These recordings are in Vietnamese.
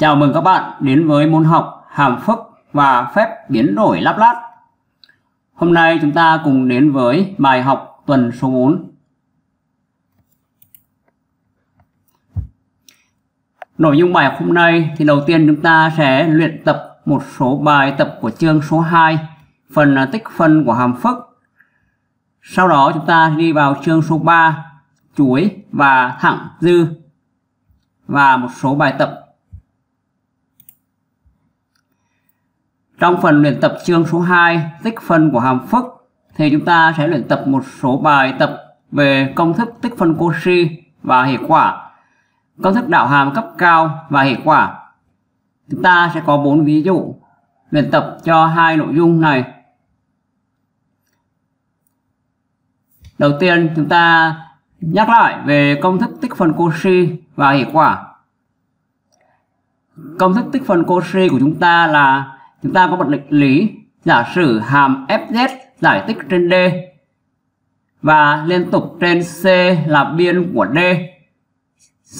Chào mừng các bạn đến với môn học hàm phức và phép biến đổi Laplace. Hôm nay chúng ta cùng đến với bài học tuần số 4. Nội dung bài học hôm nay thì đầu tiên chúng ta sẽ luyện tập một số bài tập của chương số 2, phần à, tích phân của hàm phức. Sau đó chúng ta đi vào chương số 3, chuỗi và thẳng dư và một số bài tập Trong phần luyện tập chương số 2 tích phân của hàm phức thì chúng ta sẽ luyện tập một số bài tập về công thức tích phân Cauchy và hệ quả, công thức đạo hàm cấp cao và hệ quả. Chúng ta sẽ có 4 ví dụ luyện tập cho hai nội dung này. Đầu tiên chúng ta nhắc lại về công thức tích phân Cauchy và hệ quả. Công thức tích phân Cauchy của chúng ta là chúng ta có một định lý giả sử hàm fz giải tích trên d và liên tục trên c là biên của d.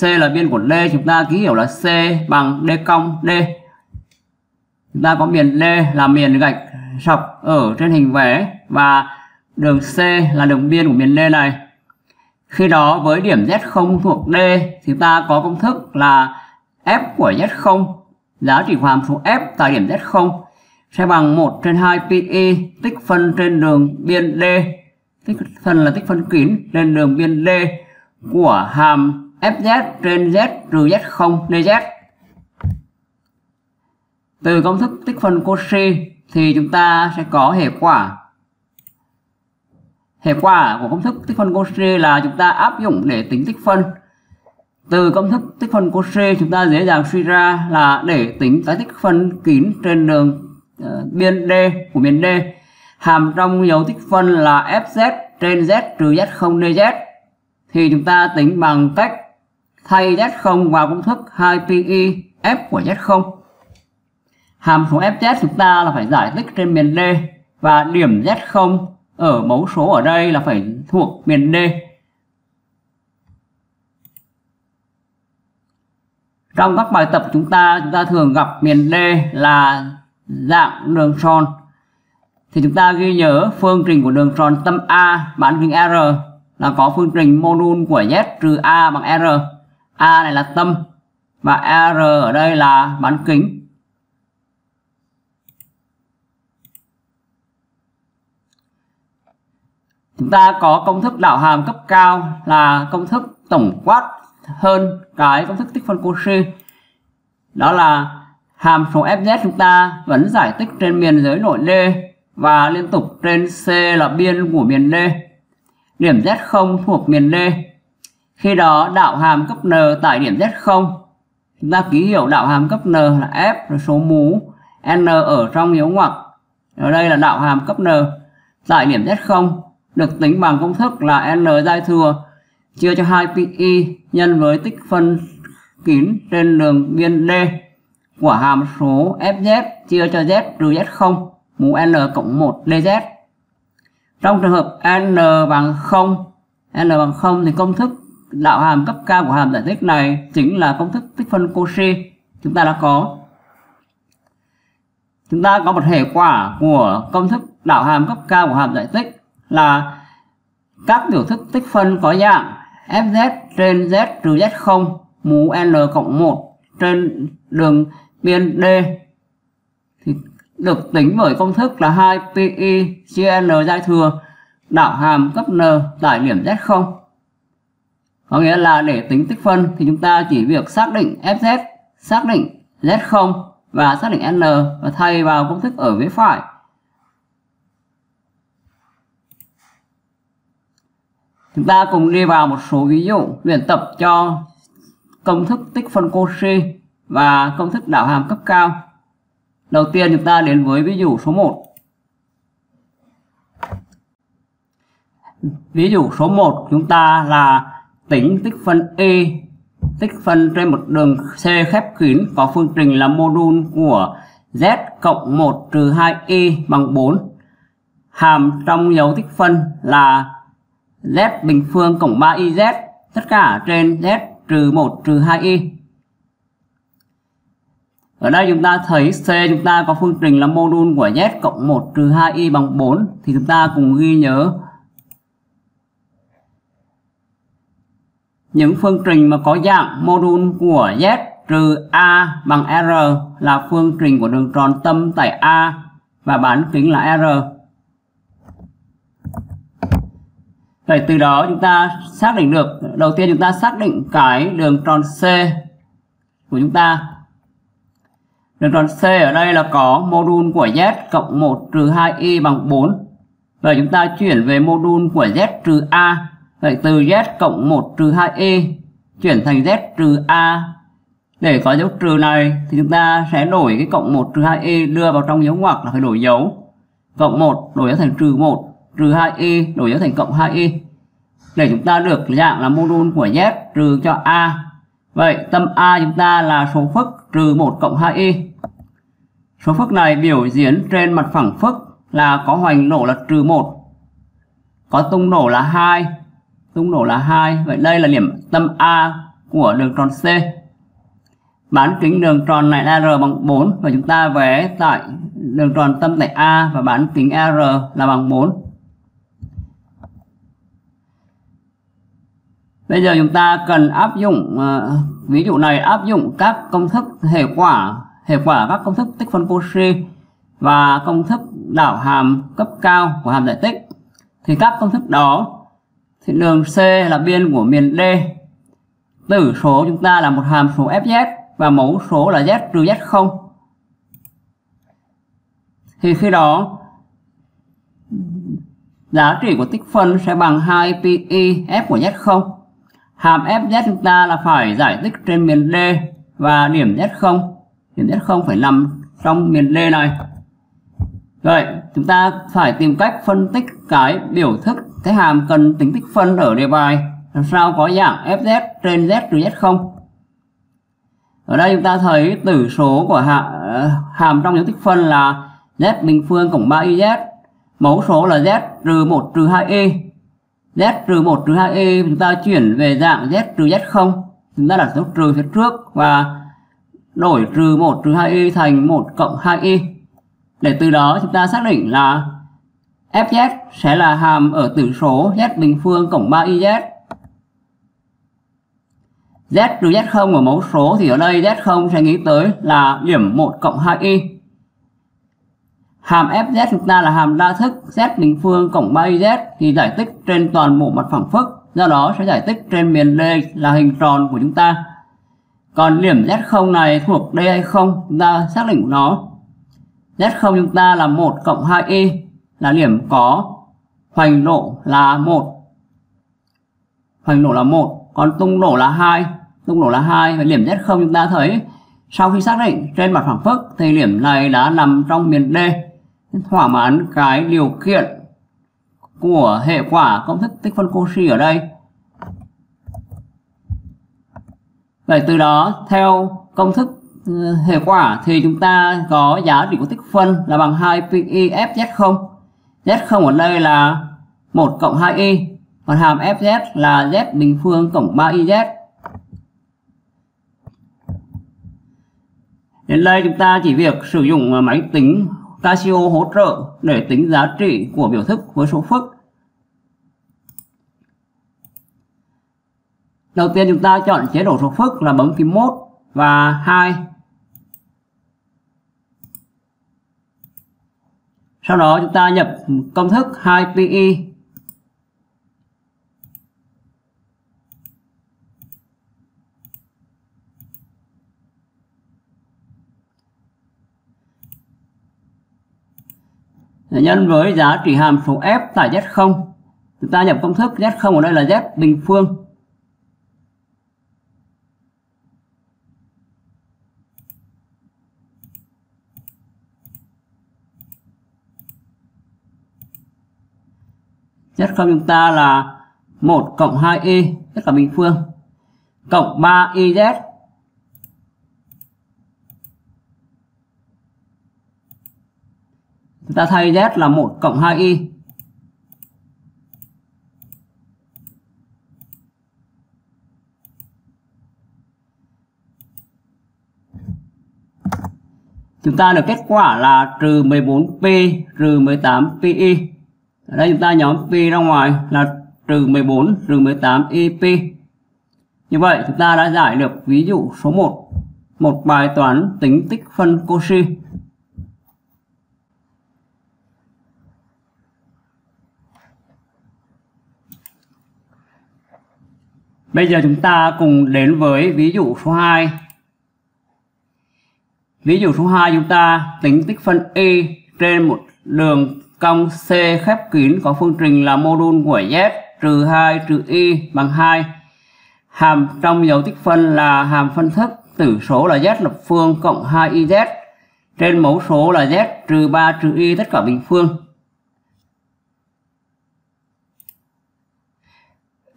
C là biên của d, chúng ta ký hiệu là c bằng d cong d. Chúng ta có miền d là miền gạch sọc ở trên hình vẽ và đường c là đường biên của miền d này. Khi đó với điểm z0 thuộc d thì ta có công thức là f của z0 giá trị hàm số f tại điểm Z0 sẽ bằng 1 trên 2 pi tích phân trên đường biên D. Tích phân là tích phân kín trên đường biên D của hàm fz trên z trừ z0 dz từ công thức tích phân Cauchy thì chúng ta sẽ có hệ quả. Hệ quả của công thức tích phân Cauchy là chúng ta áp dụng để tính tích phân từ công thức tích phân của c chúng ta dễ dàng suy ra là để tính cái tích phân kín trên đường uh, biên D của miền D. Hàm trong dấu tích phân là Fz trên Z trừ Z0 dz thì chúng ta tính bằng cách thay Z0 vào công thức 2pi F của Z0 hàm số Fz chúng ta là phải giải tích trên miền D và điểm Z0 ở mẫu số ở đây là phải thuộc miền D. trong các bài tập chúng ta chúng ta thường gặp miền D là dạng đường tròn. Thì chúng ta ghi nhớ phương trình của đường tròn tâm A bán kính R là có phương trình modul của Z trừ A bằng R. A này là tâm và R ở đây là bán kính. Chúng ta có công thức đảo hàm cấp cao là công thức tổng quát hơn cái công thức tích phân Cauchy. Đó là hàm số fz chúng ta vẫn giải tích trên miền giới nội D và liên tục trên C là biên của miền D điểm Z0 thuộc miền D khi đó đạo hàm cấp n tại điểm Z0 chúng ta ký hiệu đạo hàm cấp n là f rồi số mũ n ở trong dấu ngoặc. Ở đây là đạo hàm cấp n. Tại điểm Z0 được tính bằng công thức là n giai thừa chia cho 2 pi nhân với tích phân kín trên đường biên D của hàm số fz chia cho z trừ z0 mũ n cộng 1 dz. Trong trường hợp n bằng 0, n bằng 0 thì công thức đạo hàm cấp cao của hàm giải tích này chính là công thức tích phân Cauchy chúng ta đã có. Chúng ta có một hệ quả của công thức đạo hàm cấp cao của hàm giải tích là các biểu thức tích phân có dạng fz trên z trừ z0 mũ L cộng 1 trên đường biên D. Thì được tính bởi công thức là 2 pi chia n dai thừa, đảo hàm cấp n tại điểm z0 có nghĩa là để tính tích phân thì chúng ta chỉ việc xác định fz xác định z0 và xác định n và thay vào công thức ở phía phải. Chúng ta cùng đi vào một số ví dụ luyện tập cho công thức tích phân Cauchy và công thức đảo hàm cấp cao. Đầu tiên chúng ta đến với ví dụ số 1. Ví dụ số 1 chúng ta là tính tích phân y, tích phân trên một đường C khép kín, có phương trình là modul của z cộng 1 trừ 2y bằng 4. Hàm trong dấu tích phân là z bình phương cộng 3iz tất cả trên z trừ 1 trừ 2y. ở đây chúng ta thấy C, chúng ta có phương trình là mô đun của Z cộng 1 trừ 2Y bằng 4 thì chúng ta cùng ghi nhớ những phương trình mà có dạng mô đun của Z trừ A bằng R là phương trình của đường tròn tâm tại A và bán kính là R. Vậy từ đó chúng ta xác định được đầu tiên chúng ta xác định cái đường tròn C của chúng ta. Đường tròn C ở đây là có mô của Z cộng 1 trừ 2y bằng 4. Vậy chúng ta chuyển về mô của Z trừ A. Vậy từ Z cộng 1 trừ 2y chuyển thành Z trừ A. Để có dấu trừ này thì chúng ta sẽ đổi cái cộng 1 trừ 2y đưa vào trong dấu ngoặc là phải đổi dấu. Cộng 1 đổi thành trừ 1, trừ 2y e, đổi dấu thành cộng 2y e. để chúng ta được dạng là mô đun của Z trừ cho A. Vậy, tâm A chúng ta là số phức trừ 1 cộng 2y. E. Số phức này biểu diễn trên mặt phẳng phức là có hoành nổ là trừ 1. Có tung nổ là 2. Tung nổ là 2. Vậy đây là điểm tâm A của đường tròn C. Bán kính đường tròn này là R bằng 4 và chúng ta vẽ tại đường tròn tâm tại A và bán kính R là bằng 4. Bây giờ chúng ta cần áp dụng uh, ví dụ này áp dụng các công thức hệ quả hệ quả các công thức tích phân Cauchy và công thức đảo hàm cấp cao của hàm giải tích. Thì các công thức đó thì đường C là biên của miền D. Tử số chúng ta là một hàm số fz và mẫu số là z trừ z0 thì khi đó giá trị của tích phân sẽ bằng 2 pi f của z0 hàm fz chúng ta là phải giải tích trên miền D và điểm z0 điểm z0 phải nằm trong miền D này. Vậy chúng ta phải tìm cách phân tích cái biểu thức cái hàm cần tính tích phân ở đề bài. Làm sao có dạng fz trên z trừ z0 ở đây chúng ta thấy tử số của hạ, hàm trong những tích phân là z bình phương cộng 3iz mẫu số là z trừ 1 trừ 2y z trừ 1 trừ 2y e, chúng ta chuyển về dạng z trừ z0 chúng ta đặt dấu trừ phía trước và đổi trừ 1 trừ 2y e thành 1 cộng 2y e. để từ đó, chúng ta xác định là fz sẽ là hàm ở tử số z bình phương cộng 3iz z. Trừ z0 ở mẫu số thì ở đây z0 sẽ nghĩ tới là điểm 1 cộng 2y Hàm fz chúng ta là hàm đa thức z bình phương cộng 3z thì giải tích trên toàn bộ mặt phẳng phức, do đó sẽ giải tích trên miền D là hình tròn của chúng ta. Còn điểm z0 này thuộc D hay không, chúng ta xác định nó. Z0 chúng ta là 1 cộng 2y là điểm có hoành độ là 1. Hoành độ là 1, còn tung độ là 2, tung độ là 2 và điểm Z0 chúng ta thấy sau khi xác định trên mặt phẳng phức thì điểm này đã nằm trong miền D thỏa mãn cái điều kiện của hệ quả công thức tích phân Cauchy ở đây. Vậy từ đó theo công thức ừ, hệ quả thì chúng ta có giá trị của tích phân là bằng 2 pi fz0. Z0 ở đây là 1 cộng 2y, còn hàm fz là z bình phương cộng 3iz. Đến đây chúng ta chỉ việc sử dụng máy tính Casio hỗ trợ để tính giá trị của biểu thức với số phức. Đầu tiên chúng ta chọn chế độ số phức là bấm phím 1 và 2. Sau đó chúng ta nhập công thức 2pi nhân với giá trị hàm số f tại z0 chúng ta nhập công thức z0 ở đây là z bình phương. Z0 chúng ta là 1 cộng 2y tất cả bình phương, cộng 3iz chúng ta thay z là 1 cộng 2y chúng ta được kết quả là trừ 14p trừ 18pi ở đây chúng ta nhóm p ra ngoài là trừ 14 trừ 18 ep như vậy, chúng ta đã giải được ví dụ số 1 một bài toán tính tích phân Cauchy. Bây giờ chúng ta cùng đến với ví dụ số 2 Ví dụ số 2 chúng ta tính tích phân y trên một đường cong C khép kín có phương trình là mô đun của Z trừ 2 trừ y bằng 2. Hàm trong dấu tích phân là hàm phân thức, tử số là Z lập phương cộng 2YZ trên mẫu số là Z trừ 3 trừ y tất cả bình phương.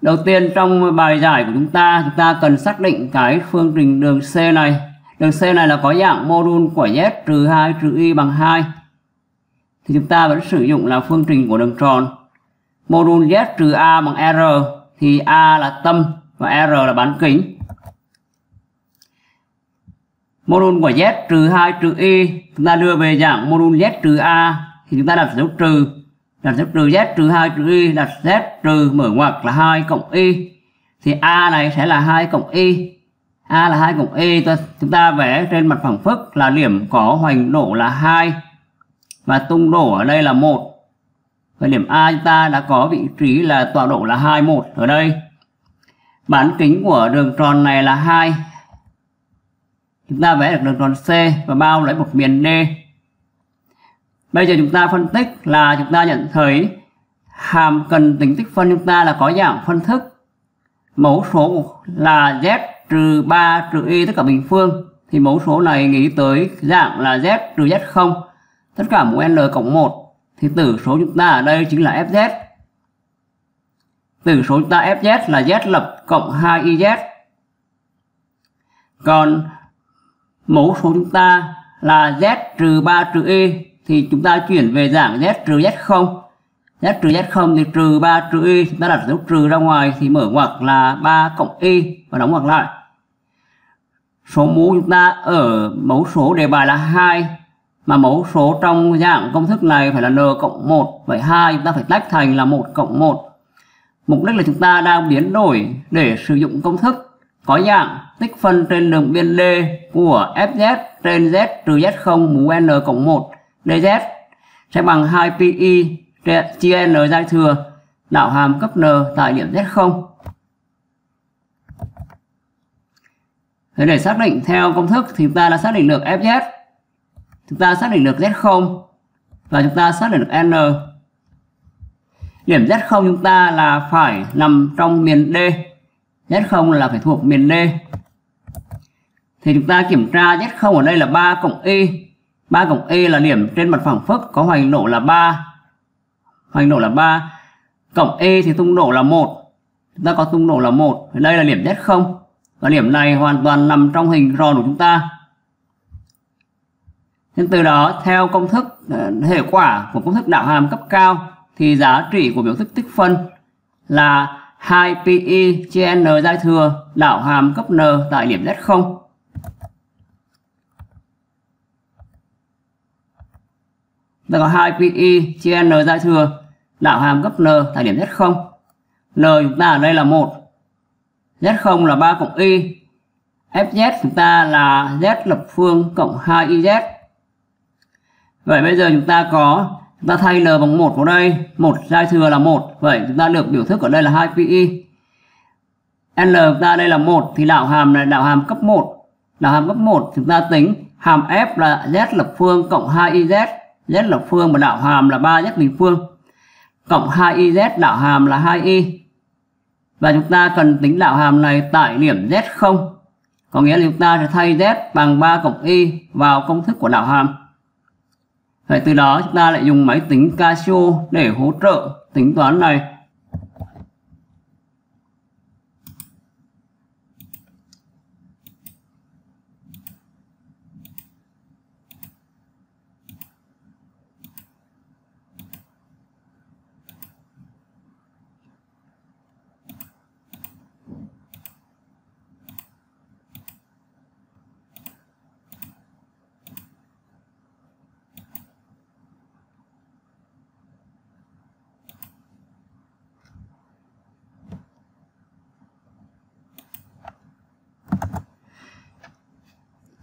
Đầu tiên trong bài giải của chúng ta, chúng ta cần xác định cái phương trình đường C này Đường C này là có dạng mô đun của Z trừ 2 trừ Y bằng 2. Thì chúng ta vẫn sử dụng là phương trình của đường tròn. Mô đun Z trừ A bằng R thì A là tâm và R là bán kính. Mô đun của Z trừ 2 trừ Y chúng ta đưa về dạng mô đun Z trừ A thì chúng ta đặt dấu trừ là dấu trừ Z trừ 2 trừ Y là Z trừ mở ngoặc là 2 cộng Y. Thì A này sẽ là 2 cộng Y. A là 2 cộng Y chúng ta vẽ trên mặt phẳng phức là điểm có hoành độ là 2 và tung độ ở đây là 1 và điểm A chúng ta đã có vị trí là tọa độ là 21 ở đây. Bán kính của đường tròn này là 2 chúng ta vẽ được đường tròn C và bao lấy một miền D bây giờ chúng ta phân tích là chúng ta nhận thấy hàm cần tính tích phân chúng ta là có dạng phân thức. Mẫu số là Z trừ 3 trừ y tất cả bình phương. Thì mẫu số này nghĩ tới dạng là z trừ z0 tất cả mũ n cộng 1 thì tử số chúng ta ở đây chính là fz. Tử số chúng ta fz là z lập cộng 2iz còn mẫu số chúng ta là z trừ 3 trừ y thì chúng ta chuyển về dạng z trừ z0 z trừ z0 thì trừ 3 trừ y. Chúng ta đặt dấu trừ ra ngoài thì mở ngoặc là 3 cộng y và đóng ngoặc lại. Số mũ chúng ta ở mẫu số đề bài là 2 mà mẫu số trong dạng công thức này phải là n cộng 1 vậy 2 chúng ta phải tách thành là 1 cộng 1 mục đích là chúng ta đang biến đổi để sử dụng công thức có dạng tích phân trên đường biên D của Fz trên Z trừ Z0 mũ N cộng 1 dz sẽ bằng 2 pi chia n giai thừa, đạo hàm cấp n tại điểm z0 Thế để xác định theo công thức thì chúng ta đã xác định được Fz chúng ta xác định được Z0 và chúng ta xác định được N. Điểm Z0 chúng ta là phải nằm trong miền D. Z0 là phải thuộc miền D. Thì chúng ta kiểm tra Z0 ở đây là 3 cộng Y 3 cộng E là điểm trên mặt phẳng phức, có hoành độ là 3 hoành độ là 3 cộng E thì tung độ là 1 chúng ta có tung độ là 1 đây là điểm Z0 và điểm này hoàn toàn nằm trong hình tròn của chúng ta. Nên từ đó, theo công thức ờ, hệ quả của công thức đạo hàm cấp cao, thì giá trị của biểu thức tích phân là 2 pi chia n giai thừa đạo hàm cấp n tại điểm z0 ta có 2 pi chia n giai thừa. Đạo hàm gấp n tại điểm z0 n chúng ta ở đây là 1 Z0 là 3 cộng Y. Fz chúng ta là Z lập phương cộng 2 iz Vậy bây giờ chúng ta có, chúng ta thay N bằng 1 vào đây. Một giai thừa là 1 Vậy chúng ta được biểu thức ở đây là 2PI N chúng ta đây là 1 thì đạo hàm là đạo hàm cấp 1 đạo hàm cấp 1 chúng ta tính hàm F là Z lập phương cộng 2iz Z lập phương và đạo hàm là 3Z bình phương. Cộng 2iz đạo hàm là 2Y và chúng ta cần tính đạo hàm này tại điểm Z0 có nghĩa là chúng ta sẽ thay Z bằng 3 cộng Y vào công thức của đạo hàm. Vậy từ đó chúng ta lại dùng máy tính Casio để hỗ trợ tính toán này.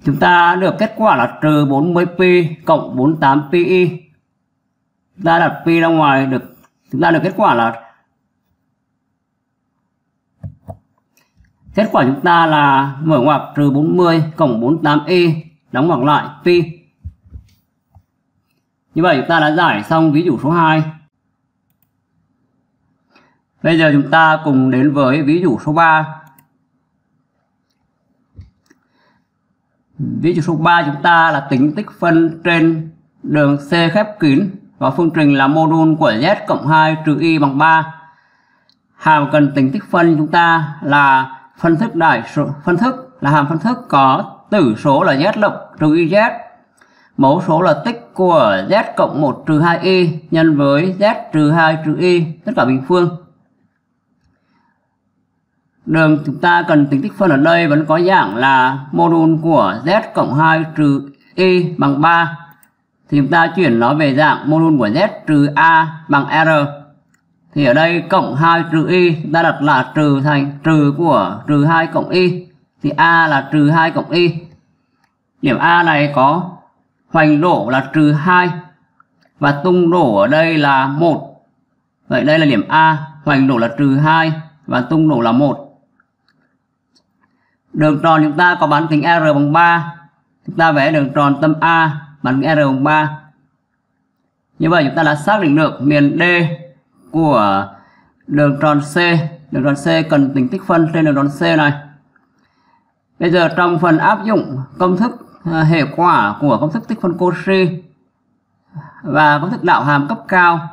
Chúng ta được kết quả là trừ 40pi cộng 48pi ta đặt pi ra ngoài được, chúng ta được kết quả là, kết quả chúng ta là mở ngoặc trừ 40 cộng 48y đóng ngoặc lại pi. Như vậy chúng ta đã giải xong ví dụ số 2 bây giờ chúng ta cùng đến với ví dụ số 3 Ví dụ số 3 chúng ta là tính tích phân trên đường C khép kín và phương trình là mô đun của Z cộng 2 trừ Y bằng 3. Hàm cần tính tích phân chúng ta là phân thức đại số, phân thức là hàm phân thức có tử số là Z lộc trừ YZ. Mẫu số là tích của Z cộng 1 trừ 2Y nhân với Z trừ 2 trừ Y tất cả bình phương. Đường chúng ta cần tính tích phân ở đây vẫn có dạng là mô của z cộng 2 trừ y bằng 3 thì chúng ta chuyển nó về dạng mô của z trừ a bằng r. Thì ở đây cộng 2 trừ y chúng ta đặt là trừ thành trừ của trừ 2 cộng y thì a là trừ 2 cộng y điểm a này có hoành độ là trừ 2 và tung đổ ở đây là 1 vậy đây là điểm a, hoành độ là trừ 2 và tung đổ là 1 Đường tròn chúng ta có bán kính R bằng 3. Chúng ta vẽ đường tròn tâm A, bán kính R bằng 3. Như vậy chúng ta đã xác định được miền D của đường tròn C. Đường tròn C cần tính tích phân trên đường tròn C này. Bây giờ trong phần áp dụng công thức à, hệ quả của công thức tích phân Cauchy và công thức đạo hàm cấp cao,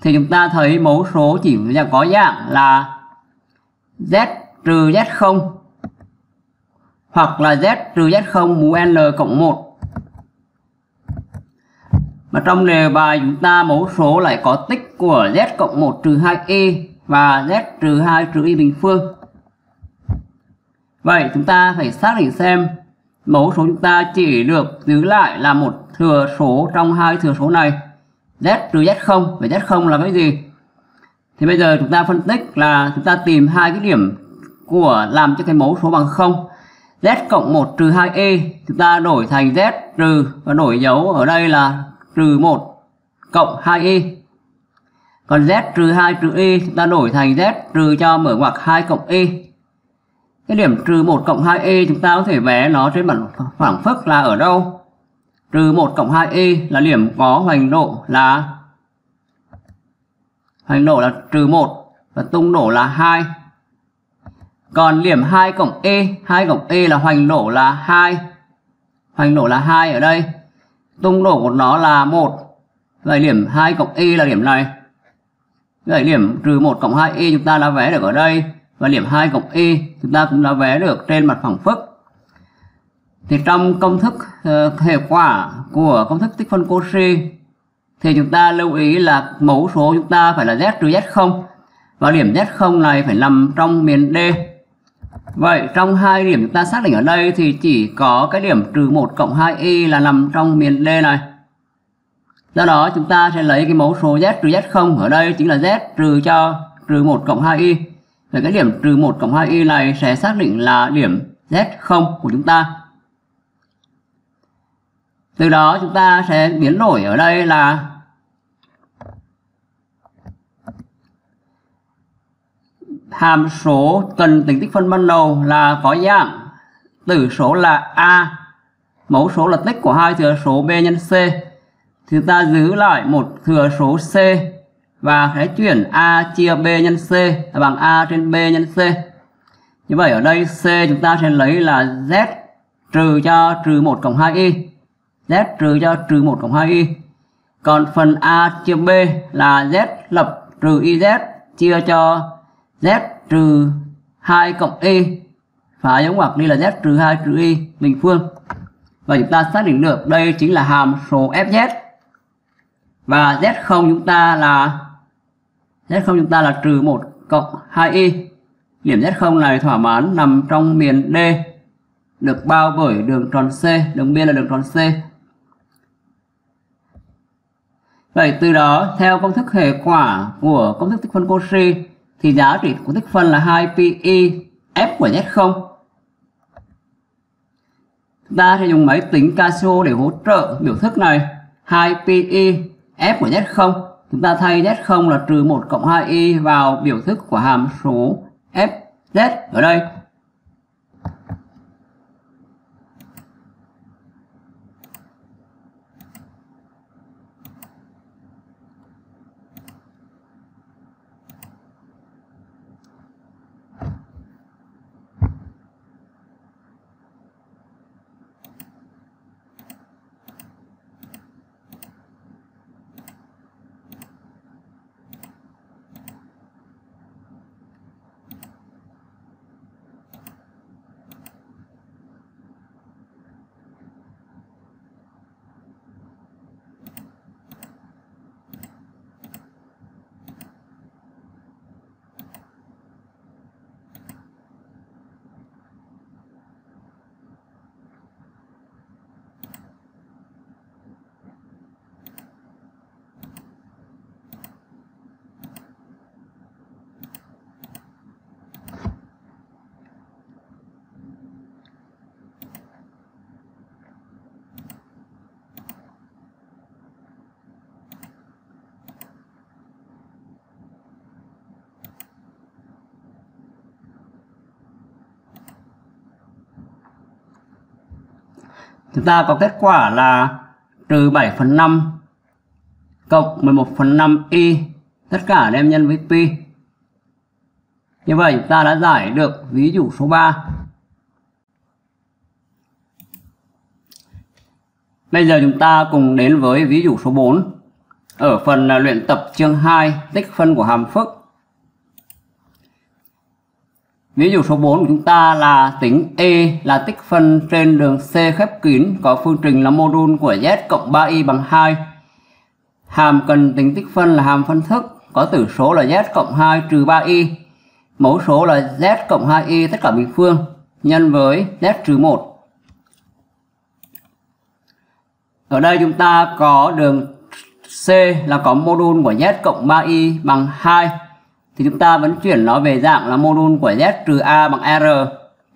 thì chúng ta thấy mẫu số chỉ có dạng là z trừ z0 hoặc là z trừ z0 mũ n cộng 1 mà trong đề bài chúng ta mẫu số lại có tích của z cộng 1 trừ 2y và z trừ 2 trừ y bình phương. Vậy chúng ta phải xác định xem mẫu số chúng ta chỉ được giữ lại là một thừa số trong hai thừa số này. Z trừ z0 và z0 là cái gì? Thì bây giờ chúng ta phân tích là chúng ta tìm hai cái điểm của làm cho cái mẫu số bằng 0 z cộng 1 trừ 2e chúng ta đổi thành z trừ, và đổi dấu ở đây là trừ 1 cộng 2e còn z trừ 2 trừ y chúng ta đổi thành z trừ cho mở ngoặc 2 cộng y cái điểm trừ 1 cộng 2E chúng ta có thể vẽ nó trên bản phẳng phức là ở đâu? Trừ 1 cộng 2E là điểm có hoành độ là, hoành độ là trừ 1 và tung độ là 2 còn điểm 2 cộng e 2 cộng e là hoành nổ là 2 hoành nổ là 2 ở đây. Tung nổ của nó là 1 vậy điểm 2 cộng e là điểm này. Vậy điểm trừ 1 cộng 2 e chúng ta đã vẽ được ở đây. Và điểm 2 cộng e chúng ta cũng đã vẽ được trên mặt phẳng phức. Thì trong công thức uh, hệ quả của công thức tích phân Cauchy thì chúng ta lưu ý là mẫu số chúng ta phải là z trừ z0 và điểm z0 này phải nằm trong miền D. Vậy, trong hai điểm chúng ta xác định ở đây thì chỉ có cái điểm trừ 1 cộng 2y là nằm trong miền D này. Do đó, chúng ta sẽ lấy cái mẫu số z trừ z0 ở đây chính là z trừ cho, trừ 1 cộng 2y. Và cái điểm trừ 1 cộng 2y này sẽ xác định là điểm z0 của chúng ta. Từ đó, chúng ta sẽ biến đổi ở đây là hàm số cần tính tích phân ban đầu là có dạng. Tử số là a, mẫu số là tích của hai thừa số b nhân c. Thì ta giữ lại một thừa số c và sẽ chuyển a chia b nhân c là bằng a trên b nhân c. Như vậy ở đây c chúng ta sẽ lấy là z trừ cho trừ 1 cộng 2y z trừ cho trừ 1 cộng 2y còn phần a chia b là z lập trừ iz chia cho z trừ 2 cộng y phải giống ngoặc đi là z trừ 2 trừ y bình phương. Và chúng ta xác định được đây chính là hàm số fz. Và z0 chúng ta là z0 chúng ta là trừ 1 cộng 2y e. điểm z0 này thỏa mãn nằm trong miền D, được bao bởi đường tròn C, đường biên là đường tròn C. Vậy từ đó, theo công thức hệ quả của công thức tích phân Cauchy thì giá trị của tích phân là 2 pi f của z0 chúng ta sẽ dùng máy tính Casio để hỗ trợ biểu thức này. 2pi f của z0 chúng ta thay z0 là trừ 1 cộng 2y vào biểu thức của hàm số fz ở đây. Chúng ta có kết quả là trừ 7 phần 5 cộng 11 phần 5 y, tất cả đem nhân với pi. Như vậy chúng ta đã giải được ví dụ số 3 Bây giờ chúng ta cùng đến với ví dụ số 4 ở phần luyện tập chương 2 tích phân của hàm phức. Ví dụ số 4 của chúng ta là tính E là tích phân trên đường C khép kín, có phương trình là mô đun của Z cộng 3Y bằng 2. Hàm cần tính tích phân là hàm phân thức, có tử số là Z cộng 2 trừ 3Y. Mẫu số là Z cộng 2Y tất cả bình phương, nhân với Z trừ 1. Ở đây chúng ta có đường C là có mô đun của Z cộng 3Y bằng 2 thì chúng ta vẫn chuyển nó về dạng là mô đun của z trừ a bằng r.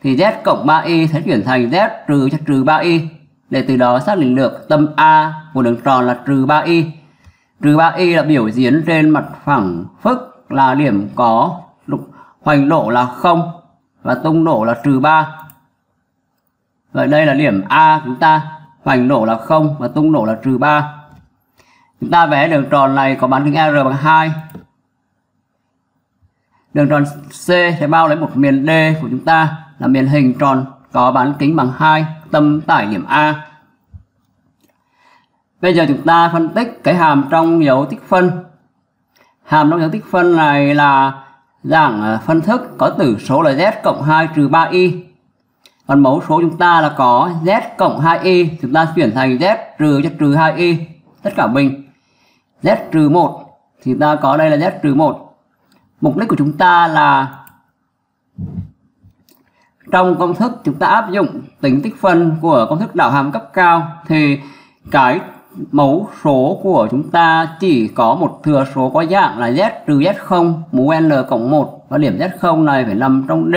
Thì z cộng 3y sẽ chuyển thành z trừ cho trừ 3y để từ đó xác định được tâm a của đường tròn là trừ 3y trừ 3y là biểu diễn trên mặt phẳng phức là điểm có hoành độ là 0 và tung độ là trừ 3 vậy đây là điểm a chúng ta, hoành độ là 0 và tung độ là trừ 3 chúng ta vẽ đường tròn này có bán kính r bằng 2 Đường tròn C sẽ bao lấy một miền D của chúng ta là miền hình tròn có bán kính bằng 2, tâm tải điểm A. Bây giờ chúng ta phân tích cái hàm trong dấu tích phân. Hàm trong dấu tích phân này là dạng ờ, phân thức có tử số là z cộng 2 trừ 3y. Còn mẫu số chúng ta là có z cộng 2y, chúng ta chuyển thành z trừ cho trừ 2y, tất cả bình. z trừ 1 thì ta có đây là z trừ 1 mục đích của chúng ta là trong công thức chúng ta áp dụng tính tích phân của công thức đảo hàm cấp cao thì cái mẫu số của chúng ta chỉ có một thừa số có dạng là z trừ z0 mũ n cộng 1 và điểm z0 này phải nằm trong D.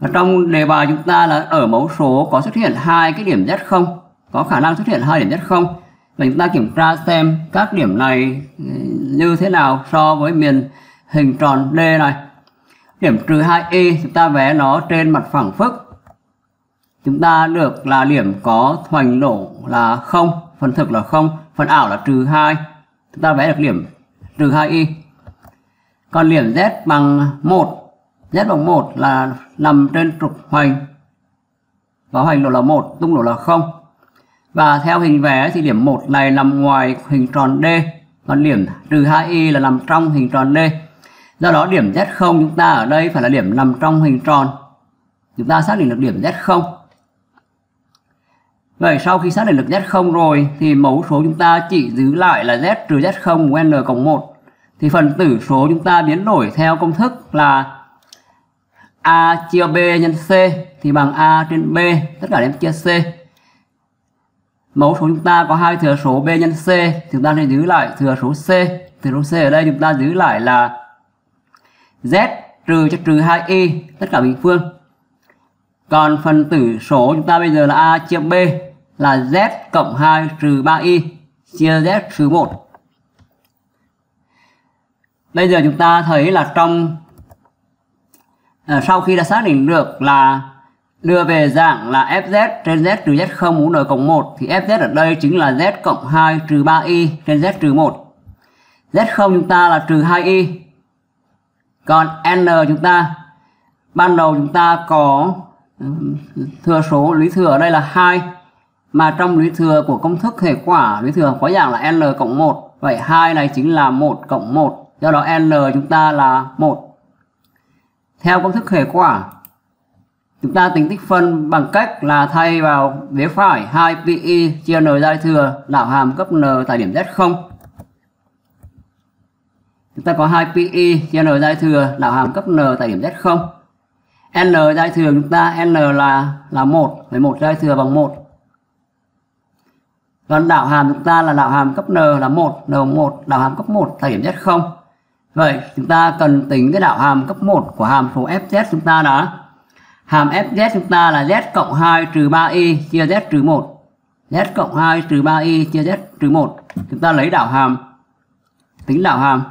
Và trong đề bài chúng ta là ở mẫu số có xuất hiện hai cái điểm z0, có khả năng xuất hiện hai điểm z0 và chúng ta kiểm tra xem các điểm này ừ, như thế nào so với miền hình tròn D này. Điểm trừ 2y chúng ta vẽ nó trên mặt phẳng phức. Chúng ta được là điểm có hoành nổ là 0 phần thực là 0 phần ảo là trừ 2 chúng ta vẽ được điểm trừ 2y còn điểm z bằng 1 z bằng 1 là nằm trên trục hoành. Và hoành nổ là 1 tung nổ là 0 và theo hình vẽ thì điểm 1 này nằm ngoài hình tròn D, còn điểm trừ 2y là nằm trong hình tròn D. Do đó điểm Z0 chúng ta ở đây phải là điểm nằm trong hình tròn. Chúng ta xác định được điểm Z0. Vậy sau khi xác định được Z0 rồi thì mẫu số chúng ta chỉ giữ lại là Z trừ Z0 của N cộng 1. Thì phần tử số chúng ta biến đổi theo công thức là A chia B nhân C thì bằng A trên B tất cả đem chia C mẫu số chúng ta có hai thừa số b nhân c chúng ta sẽ giữ lại thừa số c. Thừa số c ở đây chúng ta giữ lại là z trừ cho trừ 2y tất cả bình phương. Còn phần tử số chúng ta bây giờ là a chia b là z cộng 2 trừ 3y chia z trừ 1 bây giờ chúng ta thấy là trong à, sau khi đã xác định được là đưa về dạng là fz trên z trừ z0 mũ n cộng 1 thì fz ở đây chính là z cộng 2 trừ 3y trên z trừ 1 Z0 chúng ta là trừ 2y còn n chúng ta, ban đầu chúng ta có thừa số lý thừa ở đây là 2 mà trong lý thừa của công thức hệ quả, lý thừa có dạng là n cộng 1 vậy 2 này chính là 1 cộng 1 do đó n chúng ta là 1 theo công thức hệ quả chúng ta tính tích phân bằng cách là thay vào vế phải 2 pi chia n ra thừa đảo hàm cấp n tại điểm z0 chúng ta có 2 pi chia n ra thừa đảo hàm cấp n tại điểm z0 n giai thừa chúng ta n là là 1, với một giai thừa bằng 1. còn đảo hàm chúng ta là đảo hàm cấp n là 1, n 1 đảo hàm cấp 1 tại điểm z0. vậy chúng ta cần tính cái đảo hàm cấp 1 của hàm số fz chúng ta đã hàm fz chúng ta là z cộng 2 trừ 3y chia z trừ 1 z cộng 2 trừ 3y chia z trừ 1 chúng ta lấy đảo hàm. Tính đảo hàm.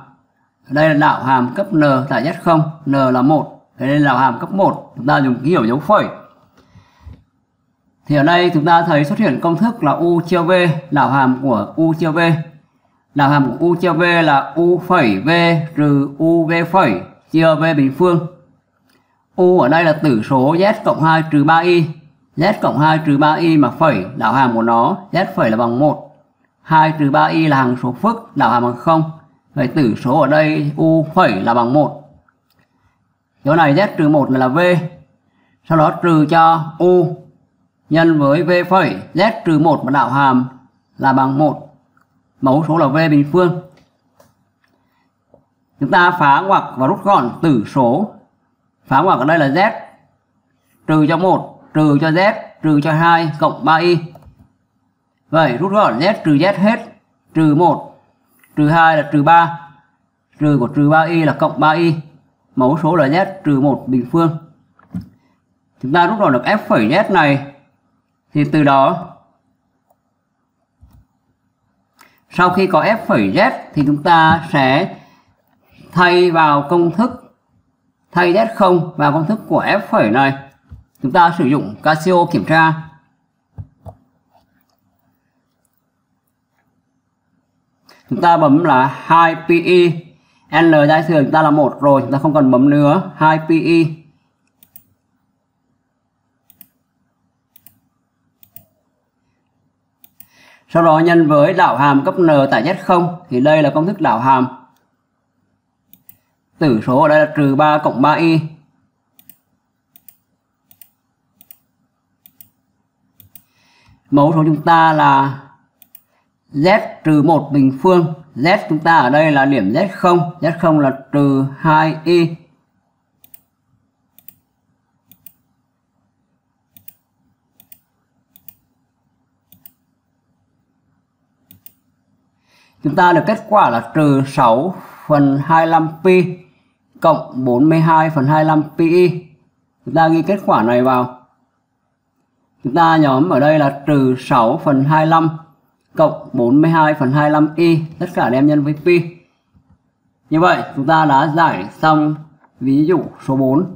Đây là đảo hàm cấp n tại z0, n là 1 Đây là đảo hàm cấp 1 chúng ta dùng ký hiệu dấu phẩy. Thì ở đây chúng ta thấy xuất hiện công thức là u chia v, đảo hàm của u chia v. Đảo hàm của u chia v là u phẩy v trừ u v phẩy chia v bình phương u ở đây là tử số z cộng 2 trừ 3y. z cộng 2 trừ 3y mà phẩy, đảo hàm của nó z phẩy là bằng 1. 2 trừ 3y là hằng số phức, đảo hàm bằng 0. Vậy tử số ở đây u phẩy là bằng 1 chỗ này z trừ 1 là v sau đó trừ cho u nhân với v phẩy z trừ 1 mà đảo hàm là bằng 1 mẫu số là v bình phương chúng ta phá ngoặc và rút gọn tử số phá ngoặc ở đây là z. Trừ cho 1 trừ cho z, trừ cho 2 cộng 3y vậy, rút gọn z, trừ z hết. Trừ 1 trừ 2 là trừ 3 trừ của trừ 3y là cộng 3y mẫu số là z, trừ 1 bình phương. Chúng ta rút gọn được f phẩy z này. Thì từ đó, sau khi có f phẩy z thì chúng ta sẽ thay vào công thức thay z0 vào công thức của f phẩy này. Chúng ta sử dụng Casio kiểm tra. Chúng ta bấm là 2 pi N đại thừa chúng ta là một rồi, chúng ta không cần bấm nữa. 2 pi sau đó nhân với đảo hàm cấp n tại z0 thì đây là công thức đảo hàm tử số ở đây là trừ 3 cộng 3y mẫu số chúng ta là z trừ 1 bình phương. Z chúng ta ở đây là điểm z0 z0 là trừ 2y chúng ta được kết quả là trừ 6 phần 25 pi cộng 42 phần 25 pi chúng ta ghi kết quả này vào. Chúng ta nhóm ở đây là trừ 6 phần 25 cộng 42 phần 25 y tất cả đem nhân với pi. Như vậy, chúng ta đã giải xong ví dụ số 4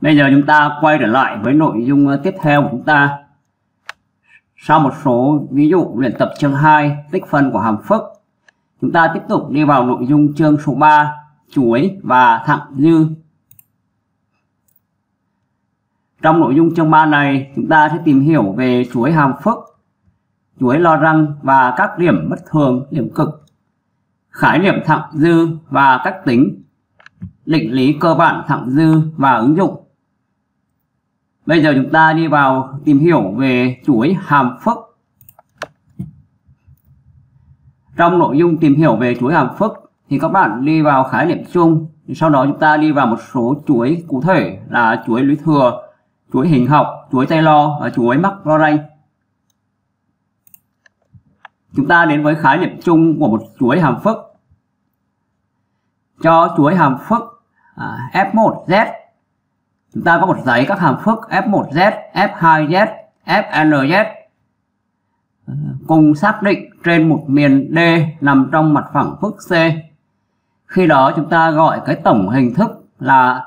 bây giờ chúng ta quay trở lại với nội dung ờ, tiếp theo của chúng ta. Sau một số ví dụ luyện tập chương 2 tích phân của hàm phức chúng ta tiếp tục đi vào nội dung chương số 3 chuỗi và thặng dư trong nội dung chương 3 này, chúng ta sẽ tìm hiểu về chuỗi hàm phức, chuỗi lo răng và các điểm bất thường, điểm cực, khái niệm thặng dư và cách tính, định lý cơ bản thặng dư và ứng dụng. Bây giờ chúng ta đi vào tìm hiểu về chuỗi hàm phức. Trong nội dung tìm hiểu về chuỗi hàm phức thì các bạn đi vào khái niệm chung, sau đó chúng ta đi vào một số chuỗi cụ thể là chuỗi lũy thừa, chuỗi hình học, chuỗi Taylor và chuỗi McLaurin. Chúng ta đến với khái niệm chung của một chuỗi hàm phức. Cho chuỗi hàm phức à, F1Z chúng ta có một dãy các hàm phức f1z f2z fnz cùng xác định trên một miền D nằm trong mặt phẳng phức C. Khi đó chúng ta gọi cái tổng hình thức là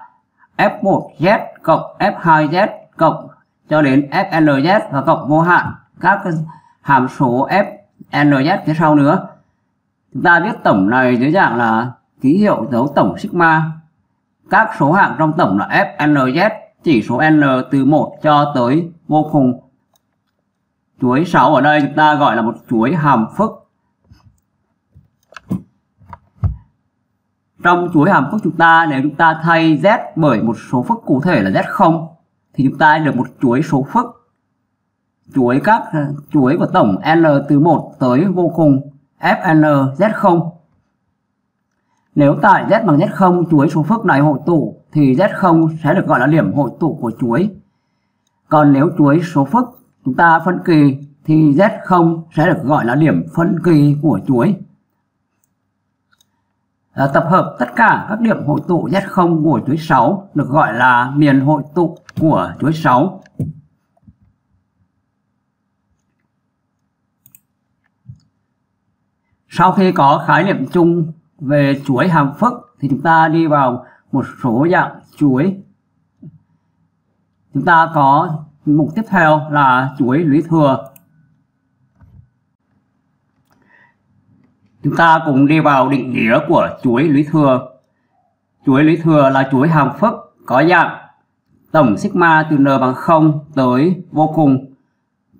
F1Z cộng F2Z cộng cho đến FNZ và cộng vô hạn các hàm số FNZ phía sau nữa. Chúng ta viết tổng này dưới dạng là ký hiệu dấu tổng sigma. Các số hạng trong tổng là FNZ chỉ số N từ 1 cho tới vô cùng chuỗi 6 ở đây chúng ta gọi là một chuỗi hàm phức. Trong chuỗi hàm phức chúng ta, nếu chúng ta thay z bởi một số phức cụ thể là z0 thì chúng ta được một chuỗi số phức. Chuỗi các chuỗi của tổng n từ 1 tới vô cùng fn z0 nếu tại z bằng z0 chuỗi số phức này hội tụ, thì z0 sẽ được gọi là điểm hội tụ của chuỗi còn nếu chuỗi số phức chúng ta phân kỳ thì Z0 sẽ được gọi là điểm phân kỳ của chuỗi. À, tập hợp tất cả các điểm hội tụ Z0 của chuỗi 6 được gọi là miền hội tụ của chuỗi 6. Sau khi có khái niệm chung về chuỗi hàm phức thì chúng ta đi vào một số dạng chuỗi. Chúng ta có mục tiếp theo là chuỗi lũy thừa. Chúng ta cùng đi vào định nghĩa của chuỗi lũy thừa. Chuỗi lũy thừa là chuỗi hàm phức, có dạng. Tổng sigma từ n bằng 0 tới vô cùng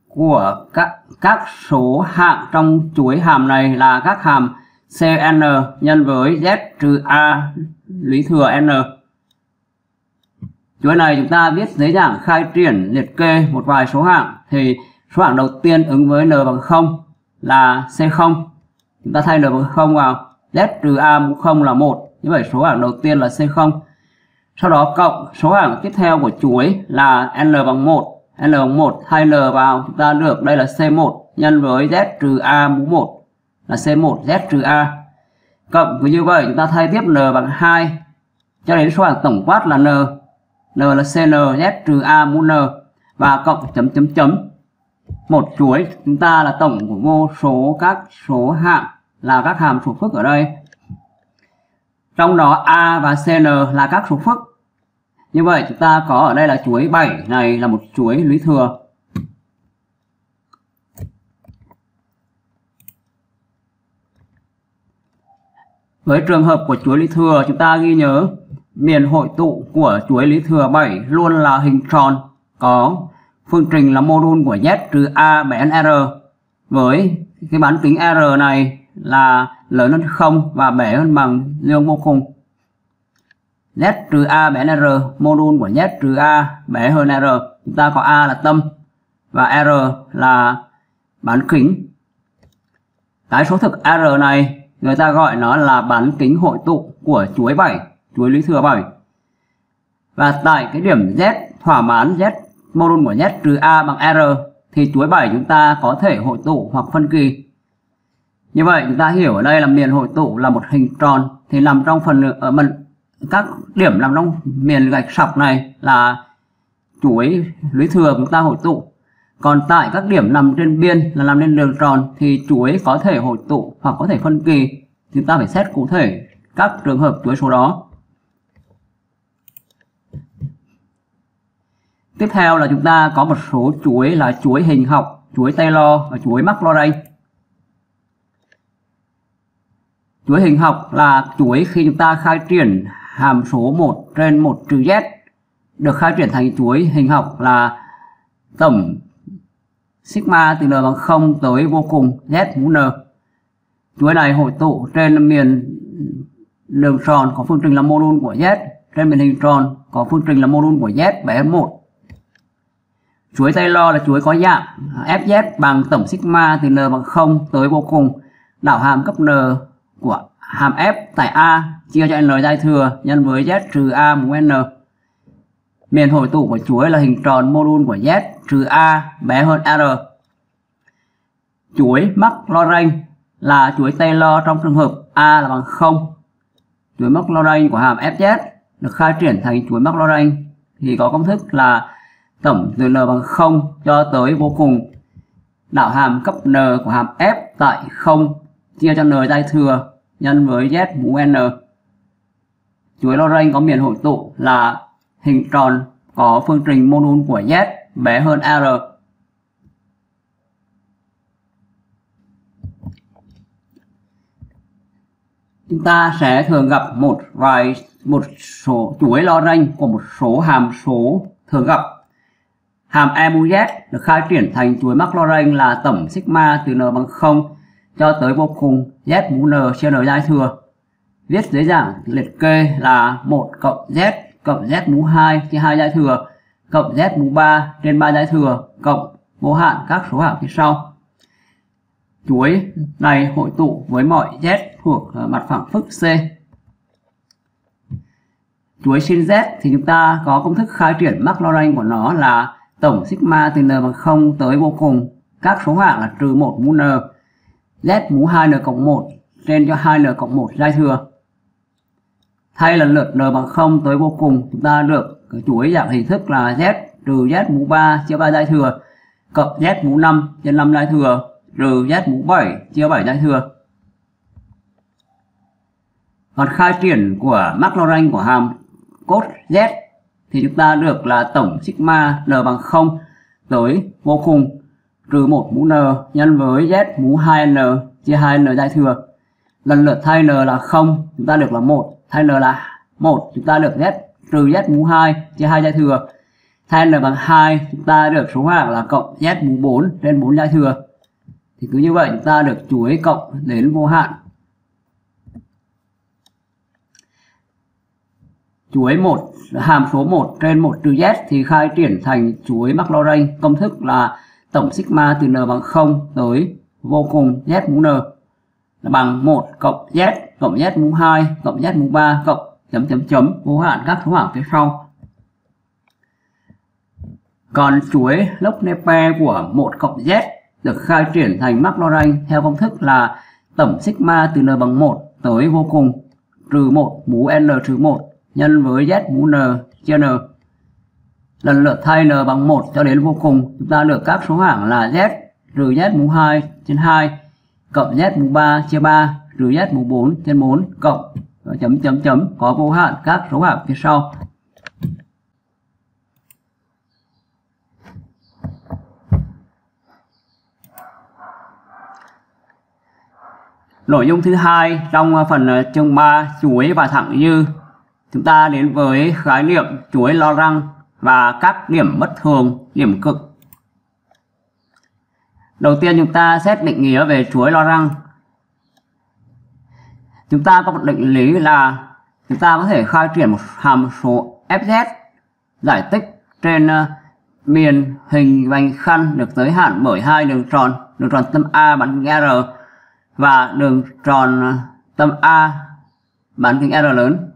của các các số hạng trong chuỗi hàm này là các hàm cn nhân với z trừ a lũy thừa n chuỗi này, chúng ta viết dưới dạng khai triển liệt kê một vài số hạng. Thì số hạng đầu tiên ứng với n bằng 0 là c0 chúng ta thay n bằng 0 vào. Z trừ a mũ 0 là 1 như vậy, số hạng đầu tiên là c0 sau đó, cộng số hạng tiếp theo của chuỗi là n bằng 1 n bằng 1 thay n vào. Chúng ta được, đây là c1 nhân với z trừ a mũ 1 là c1 z trừ a. Cộng với như vậy, chúng ta thay tiếp n bằng 2 cho đến số hạng tổng quát là n. L là cn z trừ a mũ n và cộng chấm chấm chấm. Một chuỗi chúng ta là tổng của vô số các số hạng, là các hàm số phức ở đây. Trong đó a và cn là các số phức. Như vậy, chúng ta có ở đây là chuỗi 7 này là một chuỗi lũy thừa. Với trường hợp của chuỗi lũy thừa, chúng ta ghi nhớ miền hội tụ của chuỗi lý thừa 7 luôn là hình tròn, có phương trình là mô đun của z trừ a bé r. Với cái bán kính r này là lớn hơn 0 và bé hơn bằng dương vô cùng. Z trừ a bé r mô đun của z trừ a bé hơn r. Chúng ta có a là tâm và r là bán kính. Cái số thực r này, người ta gọi nó là bán kính hội tụ của chuỗi 7 chuỗi lý thừa 7 và tại cái điểm z, thỏa mãn z, mô đun của z trừ a bằng r, thì chuỗi 7 chúng ta có thể hội tụ hoặc phân kỳ. Như vậy, chúng ta hiểu ở đây là miền hội tụ là một hình tròn, thì nằm trong phần ờ, ở mình các điểm nằm trong miền gạch sọc này là chuỗi lũy thừa chúng ta hội tụ. Còn tại các điểm nằm trên biên là nằm trên đường tròn, thì chuỗi có thể hội tụ hoặc có thể phân kỳ. Chúng ta phải xét cụ thể các trường hợp chuỗi số đó. Tiếp theo là chúng ta có một số chuỗi là chuỗi hình học, chuỗi Taylor và chuỗi Maclaurin. Chuỗi hình học là chuỗi khi chúng ta khai triển hàm số 1 trên 1 trừ z được khai triển thành chuỗi hình học là tổng sigma từ n bằng 0 tới vô cùng z mũ n. Chuỗi này hội tụ trên miền đường tròn có phương trình là mô đun của z, trên miền hình tròn có phương trình là mô đun của z và f1 chuỗi Taylor là chuỗi có dạng Fz bằng tổng sigma từ n bằng 0 tới vô cùng. Đảo hàm cấp n của hàm f tại a, chia cho n dai thừa nhân với z trừ a mũ n. Miền hội tụ của chuỗi là hình tròn module của z trừ a, bé hơn r. Chuỗi Maclaurin là chuỗi Taylor trong trường hợp a là bằng 0 chuỗi Maclaurin của hàm fz được khai triển thành chuỗi Maclaurin thì có công thức là tổng từ n bằng 0 cho tới vô cùng đạo hàm cấp n của hàm f tại 0 chia cho n giai thừa nhân với z mũ n. Chuỗi Lorentz có miền hội tụ là hình tròn có phương trình modulus của z bé hơn r. Chúng ta sẽ thường gặp một vài, một số chuỗi Lorentz của một số hàm số thường gặp Hàm e mũ z được khai triển thành chuỗi MacLaurin là tổng sigma từ n bằng 0 cho tới vô cùng z mũ n chia n giai thừa. Viết dưới dạng liệt kê là 1 cộng z cộng z mũ 2 chia 2 giai thừa cộng z mũ 3 trên 3 giai thừa cộng vô hạn các số hạng phía sau. Chuỗi này hội tụ với mọi z thuộc ờ, mặt phẳng phức C. Chuỗi sin z thì chúng ta có công thức khai triển MacLaurin của nó là tổng sigma từ n bằng 0 tới vô cùng. Các số hạng là trừ 1 mũ n z mũ 2n cộng 1 trên cho 2n cộng 1 giai thừa. Thay lần lượt n bằng 0 tới vô cùng, chúng ta được cái chuỗi dạng hình thức là z trừ z mũ 3 chia 3 giai thừa cộng z mũ 5 trên 5 giai thừa trừ z mũ 7 chia 7 giai thừa. Còn khai triển của Maclaurin của hàm cốt z thì chúng ta được là tổng sigma n bằng 0 tới vô cùng trừ 1 mũ n nhân với z mũ 2n chia 2n giai thừa. Lần lượt thay n là 0, chúng ta được là 1, thay n là 1, chúng ta được z trừ z mũ 2 chia 2 giai thừa. Thay n bằng 2, chúng ta được số hạng là cộng z mũ 4 trên 4 giai thừa. Thì cứ như vậy chúng ta được chuỗi cộng đến vô hạn chuỗi 1 hàm số 1 trên 1 trừ z thì khai triển thành chuỗi Maclaurin công thức là tổng sigma từ n bằng 0 tới vô cùng z mũ n. Là bằng 1 cộng z cộng z mũ 2 cộng z mũ 3 cộng chấm chấm chấm. Vô hạn các số hạng phía sau. Còn chuỗi lốc nepe của 1 cộng z được khai triển thành Maclaurin theo công thức là tổng sigma từ n bằng 1 tới vô cùng trừ 1 mũ n trừ 1 nhân với z mũ n chia n. Lần lượt thay n bằng 1 cho đến vô cùng, chúng ta được các số hạng là z trừ z mũ 2 trên 2 cộng z mũ 3 chia 3 trừ z mũ 4 trên 4 cộng chấm chấm chấm có vô hạn các số hạng phía sau. Nội dung thứ hai trong phần chương 3 chuỗi và thẳng dư chúng ta đến với khái niệm chuỗi lo răng và các điểm bất thường, điểm cực. Đầu tiên chúng ta xét định nghĩa về chuỗi lo răng. Chúng ta có một định lý là chúng ta có thể khai triển một hàm số fz giải tích trên ờ, miền hình vành khăn được giới hạn bởi hai đường tròn, đường tròn tâm A bán kính R và đường tròn ờ, tâm A bán kính R lớn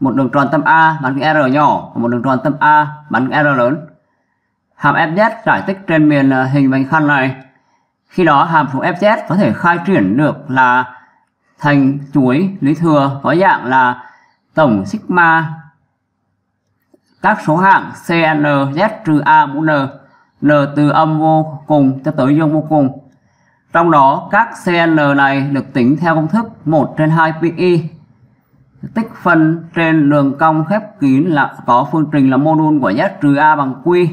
một đường tròn tâm A bán kính R nhỏ, và một đường tròn tâm A bán kính R lớn. Hàm Fz giải tích trên miền ờ, hình vành khăn này. Khi đó, hàm số Fz có thể khai triển được là thành chuỗi lý thừa có dạng là tổng sigma các số hạng CN Z trừ A mũ N N từ âm vô cùng cho tới dương vô cùng. Trong đó, các CN này được tính theo công thức 1 trên 2 pi tích phân trên đường cong khép kín là có phương trình là mô đun của z trừ a bằng q.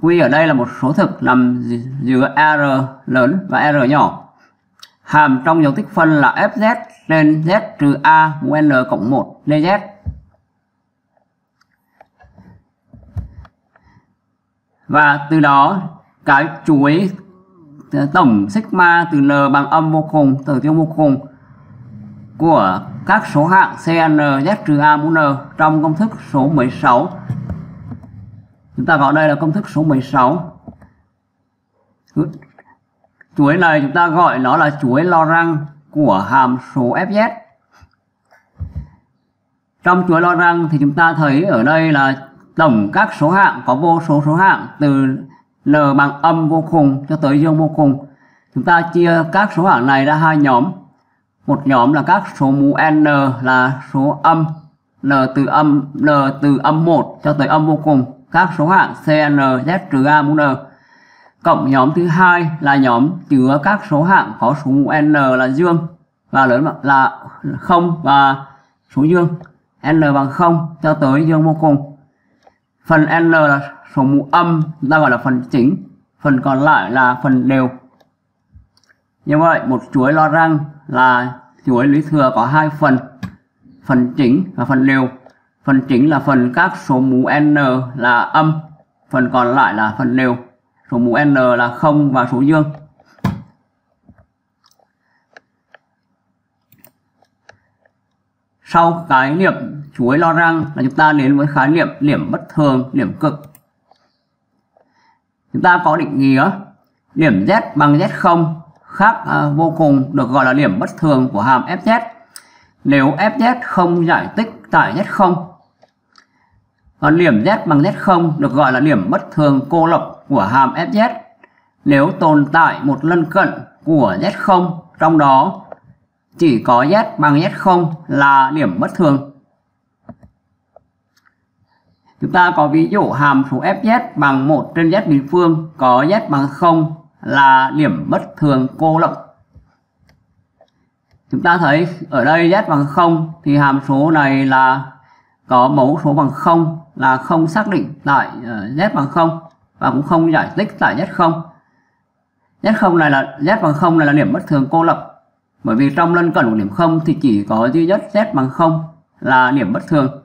Q ở đây là một số thực nằm giữa r lớn và r nhỏ. Hàm trong dấu tích phân là fz trên z trừ a mũ n cộng 1 dz và từ đó, cái chuỗi ờ, tổng sigma từ n bằng âm vô cùng, từ tiêu vô cùng của các số hạng CN Z-A mũ N trong công thức số 16. Chúng ta gọi đây là công thức số 16. Chuỗi này chúng ta gọi nó là chuỗi lo răng của hàm số Fz. Trong chuỗi lo răng thì chúng ta thấy ở đây là tổng các số hạng, có vô số số hạng từ n bằng âm vô cùng cho tới dương vô cùng. Chúng ta chia các số hạng này ra hai nhóm một nhóm là các số mũ n là số âm, n từ âm, n từ âm 1 cho tới âm vô cùng. Các số hạng cn z trừ a mũ n. Cộng nhóm thứ hai là nhóm chứa các số hạng có số mũ n là dương và lớn là không và số dương. N bằng 0 cho tới dương vô cùng. Phần n là số mũ âm chúng ta gọi là phần chính. Phần còn lại là phần đều. Như vậy, một chuỗi lo răng là chuỗi lý thừa có hai phần phần chính và phần đều phần chính là phần các số mũ n là âm, phần còn lại là phần đều số mũ n là không và số dương. Sau khái niệm chuỗi lo răng là chúng ta đến với khái niệm điểm bất thường, điểm cực. Chúng ta có định nghĩa điểm z bằng z0 khác ờ, vô cùng được gọi là điểm bất thường của hàm fz nếu fz không giải tích tại z0 còn điểm z bằng z0 được gọi là điểm bất thường cô lập của hàm fz nếu tồn tại một lân cận của z0 trong đó chỉ có z bằng z0 là điểm bất thường. Chúng ta có ví dụ hàm số fz bằng 1 trên z bình phương có z bằng 0 là điểm bất thường cô lập. Chúng ta thấy ở đây z bằng 0 thì hàm số này là có mẫu số bằng 0 là không xác định tại ờ, z bằng 0 và cũng không giải tích tại z0. Z0 này là, z bằng 0 này là điểm bất thường cô lập bởi vì trong lân cận của điểm 0 thì chỉ có duy nhất z bằng 0 là điểm bất thường.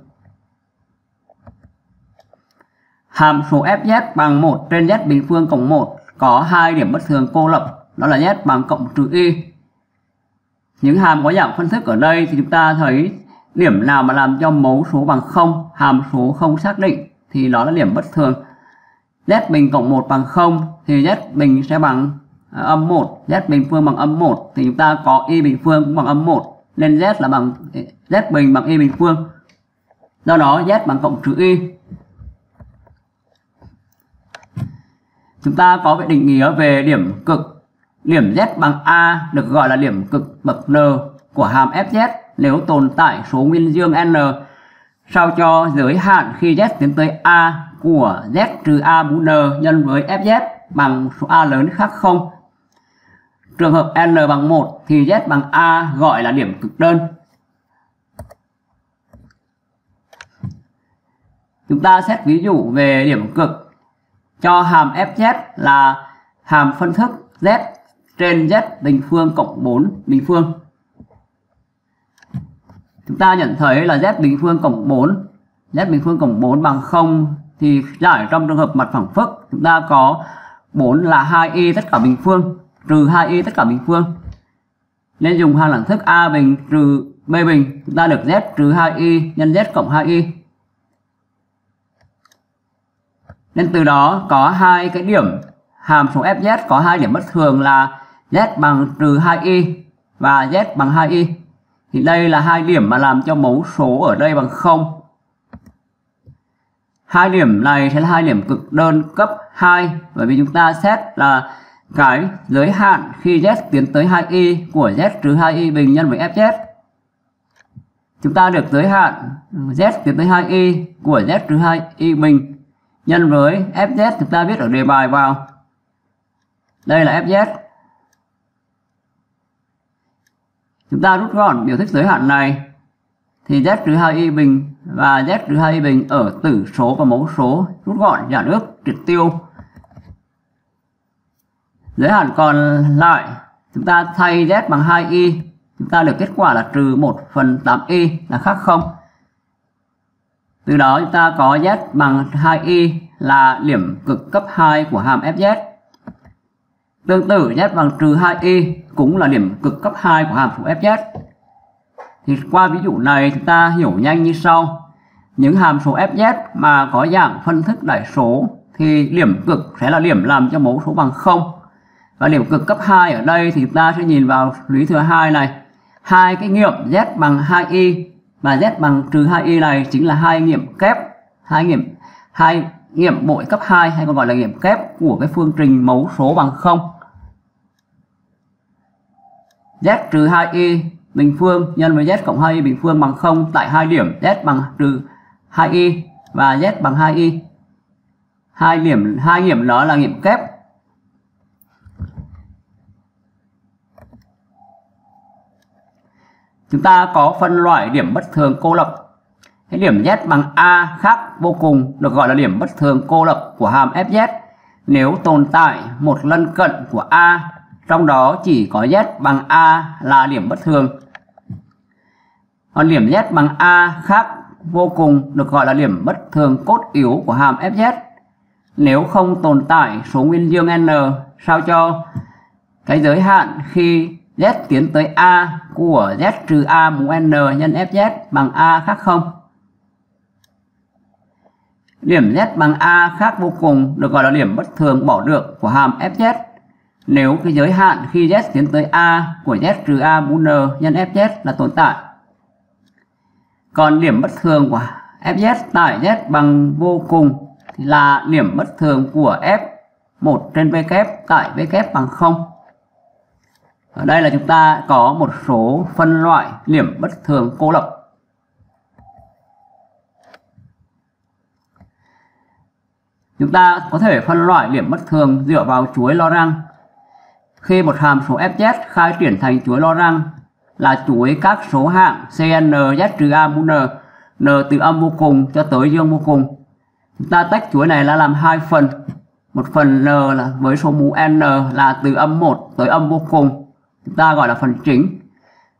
Hàm số fz bằng 1 trên z bình phương cộng 1 có hai điểm bất thường cô lập, đó là z bằng cộng trừ y. Những hàm có dạng phân thức ở đây thì chúng ta thấy điểm nào mà làm cho mẫu số bằng 0, hàm số không xác định thì đó là điểm bất thường. z bình cộng 1 bằng 0 thì z bình sẽ bằng À, âm 1 z bình phương bằng âm 1 thì chúng ta có y bình phương cũng bằng âm 1 nên z là bằng z bình bằng y bình phương do đó z bằng cộng trừ y chúng ta có cái định nghĩa về điểm cực. Điểm z bằng a được gọi là điểm cực bậc n của hàm fz nếu tồn tại số nguyên dương n. Sao cho giới hạn khi z tiến tới a của z trừ a mũ n nhân với fz bằng số a lớn khác không? Trường hợp n bằng 1 thì z bằng a gọi là điểm cực đơn. Chúng ta xét ví dụ về điểm cực cho hàm fz là hàm phân thức z trên z bình phương cộng 4 bình phương. Chúng ta nhận thấy là z bình phương cộng 4, z bình phương cộng 4 bằng 0 thì giải trong trường hợp mặt phẳng phức chúng ta có 4 là 2y tất cả bình phương trừ 2y tất cả bình phương nên dùng hàng đẳng thức a bình trừ b bình chúng ta được z trừ 2y nhân z cộng 2y nên từ đó có hai cái điểm. Hàm số fz có hai điểm bất thường là z bằng trừ 2y và z bằng 2y thì đây là hai điểm mà làm cho mẫu số ở đây bằng 0 hai điểm này sẽ là hai điểm cực đơn cấp 2 bởi vì chúng ta xét là cái giới hạn khi z tiến tới 2y của z trừ 2y bình nhân với fz. Chúng ta được giới hạn z tiến tới 2y của z trừ 2y bình nhân với fz chúng ta viết ở đề bài vào. Đây là fz. Chúng ta rút gọn biểu thức giới hạn này thì z trừ 2y bình và z trừ 2y bình ở tử số và mẫu số rút gọn giản ước triệt tiêu giới hạn còn lại, chúng ta thay z bằng 2y chúng ta được kết quả là trừ 1 phần 8y là khác không từ đó chúng ta có z bằng 2y là điểm cực cấp 2 của hàm fz. Tương tự, z bằng trừ 2y cũng là điểm cực cấp 2 của hàm phụ fz. Thì qua ví dụ này chúng ta hiểu nhanh như sau. Những hàm số fz mà có dạng phân thức đại số thì điểm cực sẽ là điểm làm cho mẫu số bằng 0 và điểm cực cấp 2 ở đây thì ta sẽ nhìn vào lý thừa 2 này. Hai cái nghiệm z bằng 2y và z bằng trừ 2y này chính là hai nghiệm kép, hai nghiệm hai nghiệm bội cấp 2 hay còn gọi là nghiệm kép của cái phương trình mẫu số bằng 0 z trừ 2y bình phương nhân với z cộng 2y bình phương bằng 0 tại hai điểm z bằng trừ 2y và z bằng 2y. Hai điểm, hai nghiệm đó là nghiệm kép. Chúng ta có phân loại điểm bất thường cô lập. Cái điểm z bằng a khác vô cùng được gọi là điểm bất thường cô lập của hàm fz. Nếu tồn tại một lân cận của a, trong đó chỉ có z bằng a là điểm bất thường. Còn điểm z bằng a khác vô cùng được gọi là điểm bất thường cốt yếu của hàm fz. Nếu không tồn tại số nguyên dương n, sao cho cái giới hạn khi z tiến tới a của z trừ a mũ n nhân fz bằng a khác không điểm z bằng a khác vô cùng được gọi là điểm bất thường bỏ được của hàm fz nếu cái giới hạn khi z tiến tới a của z trừ a mũ n nhân fz là tồn tại. Còn điểm bất thường của fz tại z bằng vô cùng là điểm bất thường của f 1 trên v kép tại v kép bằng 0. Ở đây là chúng ta có một số phân loại điểm bất thường cô lập. Chúng ta có thể phân loại điểm bất thường dựa vào chuỗi răng khi một hàm số fz khai triển thành chuỗi răng là chuỗi các số hạng cn, z trừ a mũ n n từ âm vô cùng cho tới dương vô cùng. Chúng ta tách chuỗi này là làm hai phần. Một phần n là với số mũ n là từ âm 1 tới âm vô cùng chúng ta gọi là phần chính.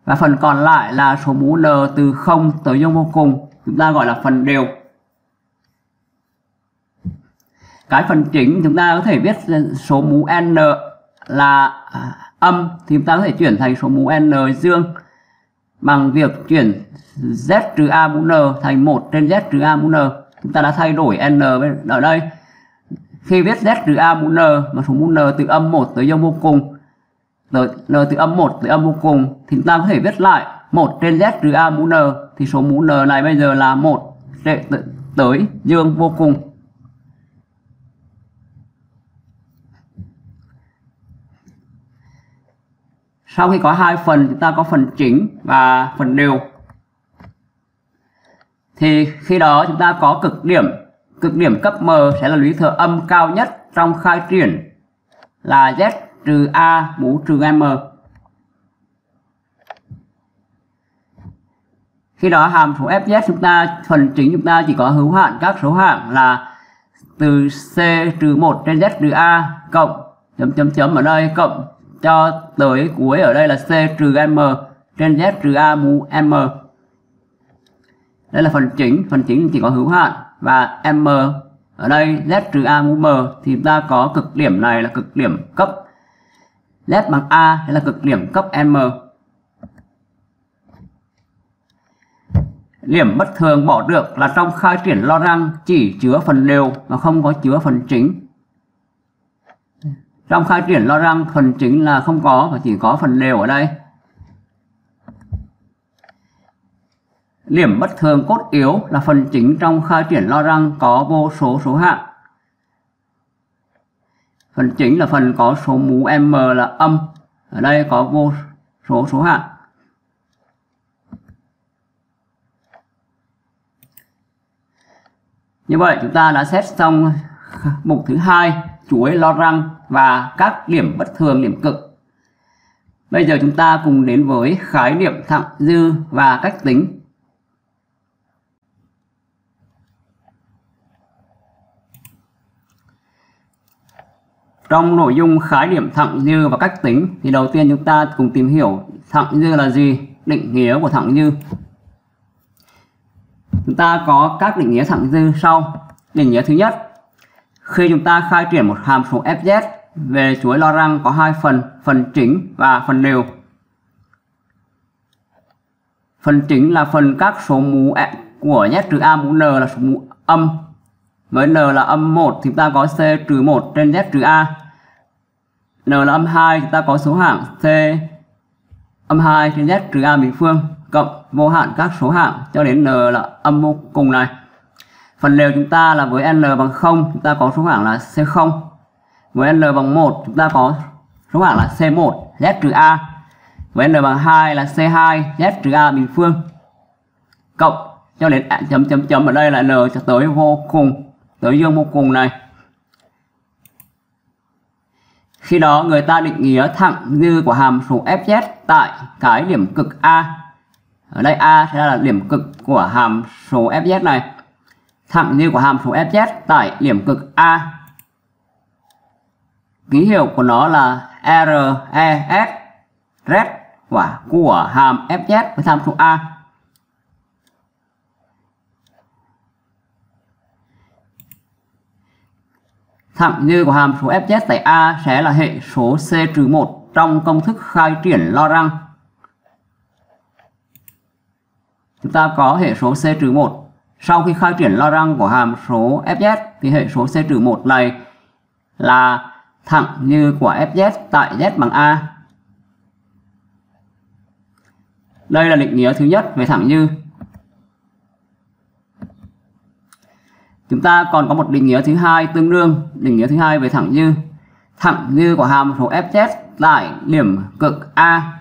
Và phần còn lại là số mũ n từ 0 tới dương vô cùng. Chúng ta gọi là phần đều. Cái phần chính chúng ta có thể viết số mũ n là à, âm. Thì chúng ta có thể chuyển thành số mũ n dương. Bằng việc chuyển z trừ a mũ n thành 1 trên z trừ a mũ n. Chúng ta đã thay đổi n ở đây. Khi viết z trừ a mũ n mà số mũ n từ âm 1 tới dương vô cùng rồi n từ âm 1 tới âm vô cùng thì chúng ta có thể viết lại 1 trên z trừ a mũ n. Thì số mũ n này bây giờ là 1 tới dương vô cùng. Sau khi có hai phần, chúng ta có phần chính và phần đều. Thì khi đó chúng ta có cực điểm. Cực điểm cấp m sẽ là lũy thừa âm cao nhất trong khai triển là z trừ a mũ trừ m khi đó hàm số fz chúng ta phần chính chúng ta chỉ có hữu hạn các số hạng là từ c trừ 1 trên z trừ a cộng chấm chấm chấm ở đây cộng cho tới cuối ở đây là C trừ M trên Z trừ A mũ M. Đây là phần chính, phần chính chỉ có hữu hạn và M ở đây Z trừ A mũ M thì ta có cực điểm này là cực điểm cấp Z bằng A là cực điểm cấp M. Điểm bất thường bỏ được là trong khai triển lo răng chỉ chứa phần đều mà không có chứa phần chính. Trong khai triển lo răng, phần chính là không có và chỉ có phần đều ở đây. Điểm bất thường cốt yếu là phần chính trong khai triển lo răng có vô số số hạng phần chính là phần có số mũ m là âm ở đây có vô số số hạng như vậy, chúng ta đã xét xong mục thứ hai, chuỗi lo răng và các điểm bất thường, điểm cực. Bây giờ chúng ta cùng đến với khái niệm thặng dư và cách tính. Trong nội dung khái niệm thặng dư và cách tính thì đầu tiên chúng ta cùng tìm hiểu thặng dư là gì, định nghĩa của thặng dư. Chúng ta có các định nghĩa thặng dư sau. Định nghĩa thứ nhất khi chúng ta khai triển một hàm số fz về chuỗi lo răng có hai phần, phần chính và phần đều. Phần chính là phần các số mũ e của z trừ a mũ n là số mũ âm. Với n là âm 1 thì chúng ta có c trừ 1 trên z trừ a n là âm 2 chúng ta có số hạng c âm 2 trên z trừ a bình phương cộng vô hạn các số hạng cho đến n là âm vô cùng này. Phần đều chúng ta là với n bằng 0 chúng ta có số hạng là C0. Với n bằng 1 chúng ta có số hạng là C1 Z trừ A. với n bằng 2 là C2 Z trừ A bình phương cộng cho đến chấm chấm chấm ở đây là n cho tới vô cùng, tới dương vô cùng này khi đó người ta định nghĩa thẳng dư của hàm số fz tại cái điểm cực a. Ở đây a sẽ là điểm cực của hàm số fz này. Thẳng dư của hàm số fz tại điểm cực a. Ký hiệu của nó là res res quả của hàm fz với tham số a. Thẳng dư của hàm số fz tại A sẽ là hệ số C-1 trong công thức khai triển Lorentz. Chúng ta có hệ số C-1. Sau khi khai triển Lorentz của hàm số fz thì hệ số C-1 này là thẳng dư của fz tại z bằng A. Đây là định nghĩa thứ nhất về thẳng dư. Chúng ta còn có một định nghĩa thứ hai tương đương, định nghĩa thứ hai về thẳng dư. Thẳng dư của hàm số fz tại điểm cực a.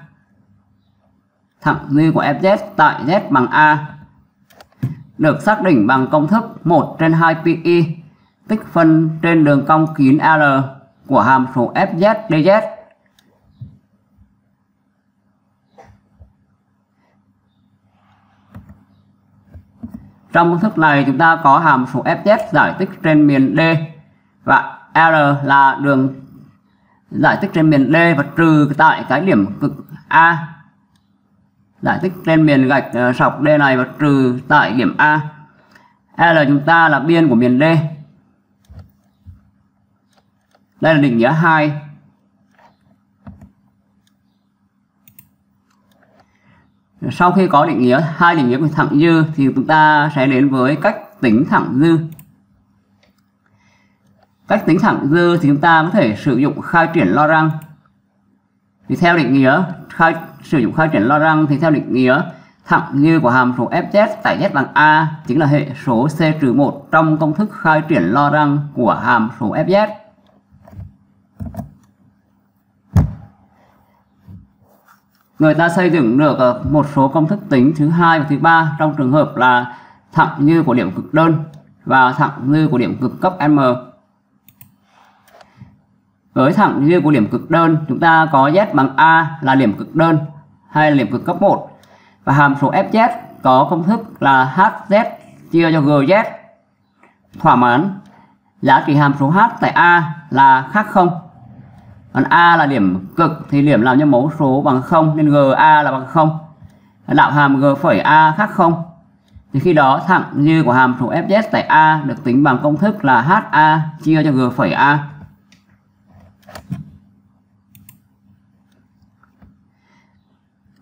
Thẳng dư của fz tại z bằng a được xác định bằng công thức 1 trên 2 pi tích phân trên đường cong kín l của hàm số fz dz Trong công thức này chúng ta có hàm số Fz giải tích trên miền D và R là đường giải tích trên miền D và trừ tại cái điểm cực A. Giải tích trên miền gạch uh, sọc D này và trừ tại điểm A. L chúng ta là biên của miền D. Đây là định nghĩa 2 sau khi có định nghĩa, hai định nghĩa của thẳng dư thì chúng ta sẽ đến với cách tính thẳng dư. Cách tính thẳng dư thì chúng ta có thể sử dụng khai triển lo răng. Thì theo định nghĩa, khai, sử dụng khai triển lo răng thì theo định nghĩa, thẳng dư của hàm số fz tại z bằng a chính là hệ số c trừ 1 trong công thức khai triển lo răng của hàm số fz. Người ta xây dựng được ờ, một số công thức tính thứ hai và thứ ba trong trường hợp là thẳng dư của điểm cực đơn và thẳng dư của điểm cực cấp m. Với thẳng dư của điểm cực đơn, chúng ta có z bằng a là điểm cực đơn hay là điểm cực cấp 1 và hàm số fz có công thức là hz chia cho gz thỏa mãn, giá trị hàm số h tại a là khác không? Còn a là điểm cực, thì điểm làm cho mẫu số bằng 0 nên ga là bằng 0 đạo hàm g phẩy a khác 0 thì khi đó thẳng dư của hàm số fz tại a được tính bằng công thức là ha chia cho g phẩy a.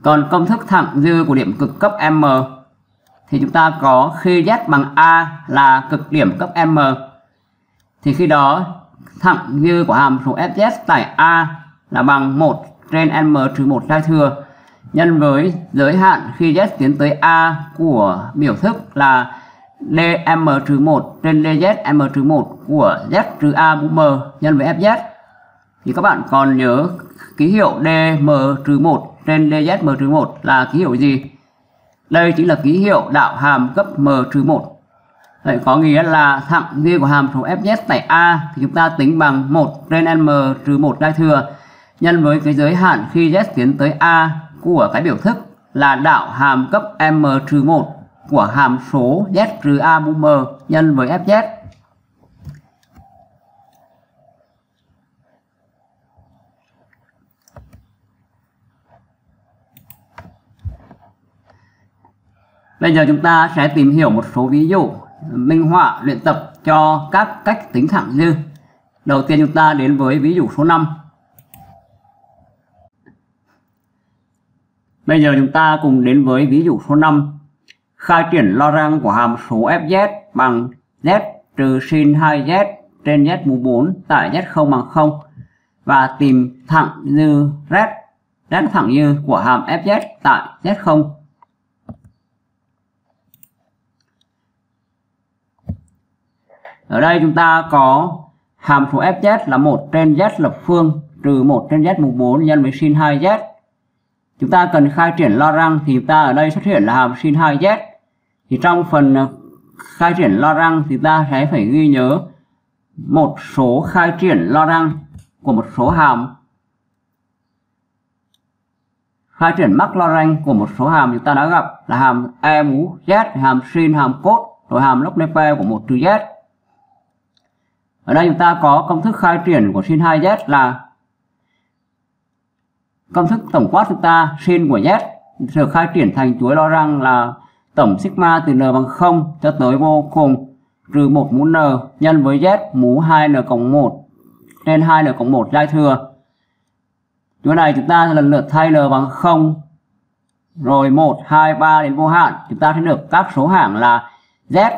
Còn công thức thẳng dư của điểm cực cấp m, thì chúng ta có khi z bằng a là cực điểm cấp m. Thì khi đó thẳng dư của hàm số fz tại A là bằng 1 trên m trừ 1 sai thừa. Nhân với giới hạn khi z tiến tới A của biểu thức là dm trừ 1 trên dz m trừ 1 của z trừ a mũ m nhân với fz thì các bạn còn nhớ ký hiệu dm trừ 1 trên dz m trừ 1 là ký hiệu gì? Đây chính là ký hiệu đạo hàm cấp m trừ 1 Vậy có nghĩa là thẳng dư của hàm số fz tại A thì chúng ta tính bằng 1 trên m trừ 1 đai thừa nhân với cái giới hạn khi z tiến tới A của cái biểu thức là đạo hàm cấp m trừ 1 của hàm số z trừ a mũ m nhân với fz. Bây giờ chúng ta sẽ tìm hiểu một số ví dụ minh họa luyện tập cho các cách tính thẳng dư. Đầu tiên chúng ta đến với ví dụ số 5. Bây giờ chúng ta cùng đến với ví dụ số 5. Khai triển lo răng của hàm số fz bằng z trừ sin 2z trên z mũ 4 tại z0 bằng 0 và tìm thẳng dư z, z thẳng dư của hàm fz tại z0 Ở đây chúng ta có hàm số fz là 1 trên z lập phương, trừ 1 trên z mũ 4 nhân với sin 2z chúng ta cần khai triển lo răng thì chúng ta ở đây xuất hiện là hàm sin 2z thì trong phần ờ, khai triển lo răng thì ta sẽ phải ghi nhớ một số khai triển lo răng của một số hàm. Khai triển mắc lo răng của một số hàm chúng ta đã gặp là hàm e mũ z, hàm sin, hàm cốt rồi hàm log p của một trừ z ở đây chúng ta có công thức khai triển của sin 2z là công thức tổng quát chúng ta sin của z được khai triển thành chuỗi lo rằng là tổng sigma từ n bằng 0 cho tới vô cùng trừ 1 mũ n nhân với z mũ 2n cộng 1 trên 2n cộng 1 giai thừa. Chỗ này chúng ta lần lượt thay n bằng 0 rồi 1, 2, 3 đến vô hạn chúng ta sẽ được các số hạng là z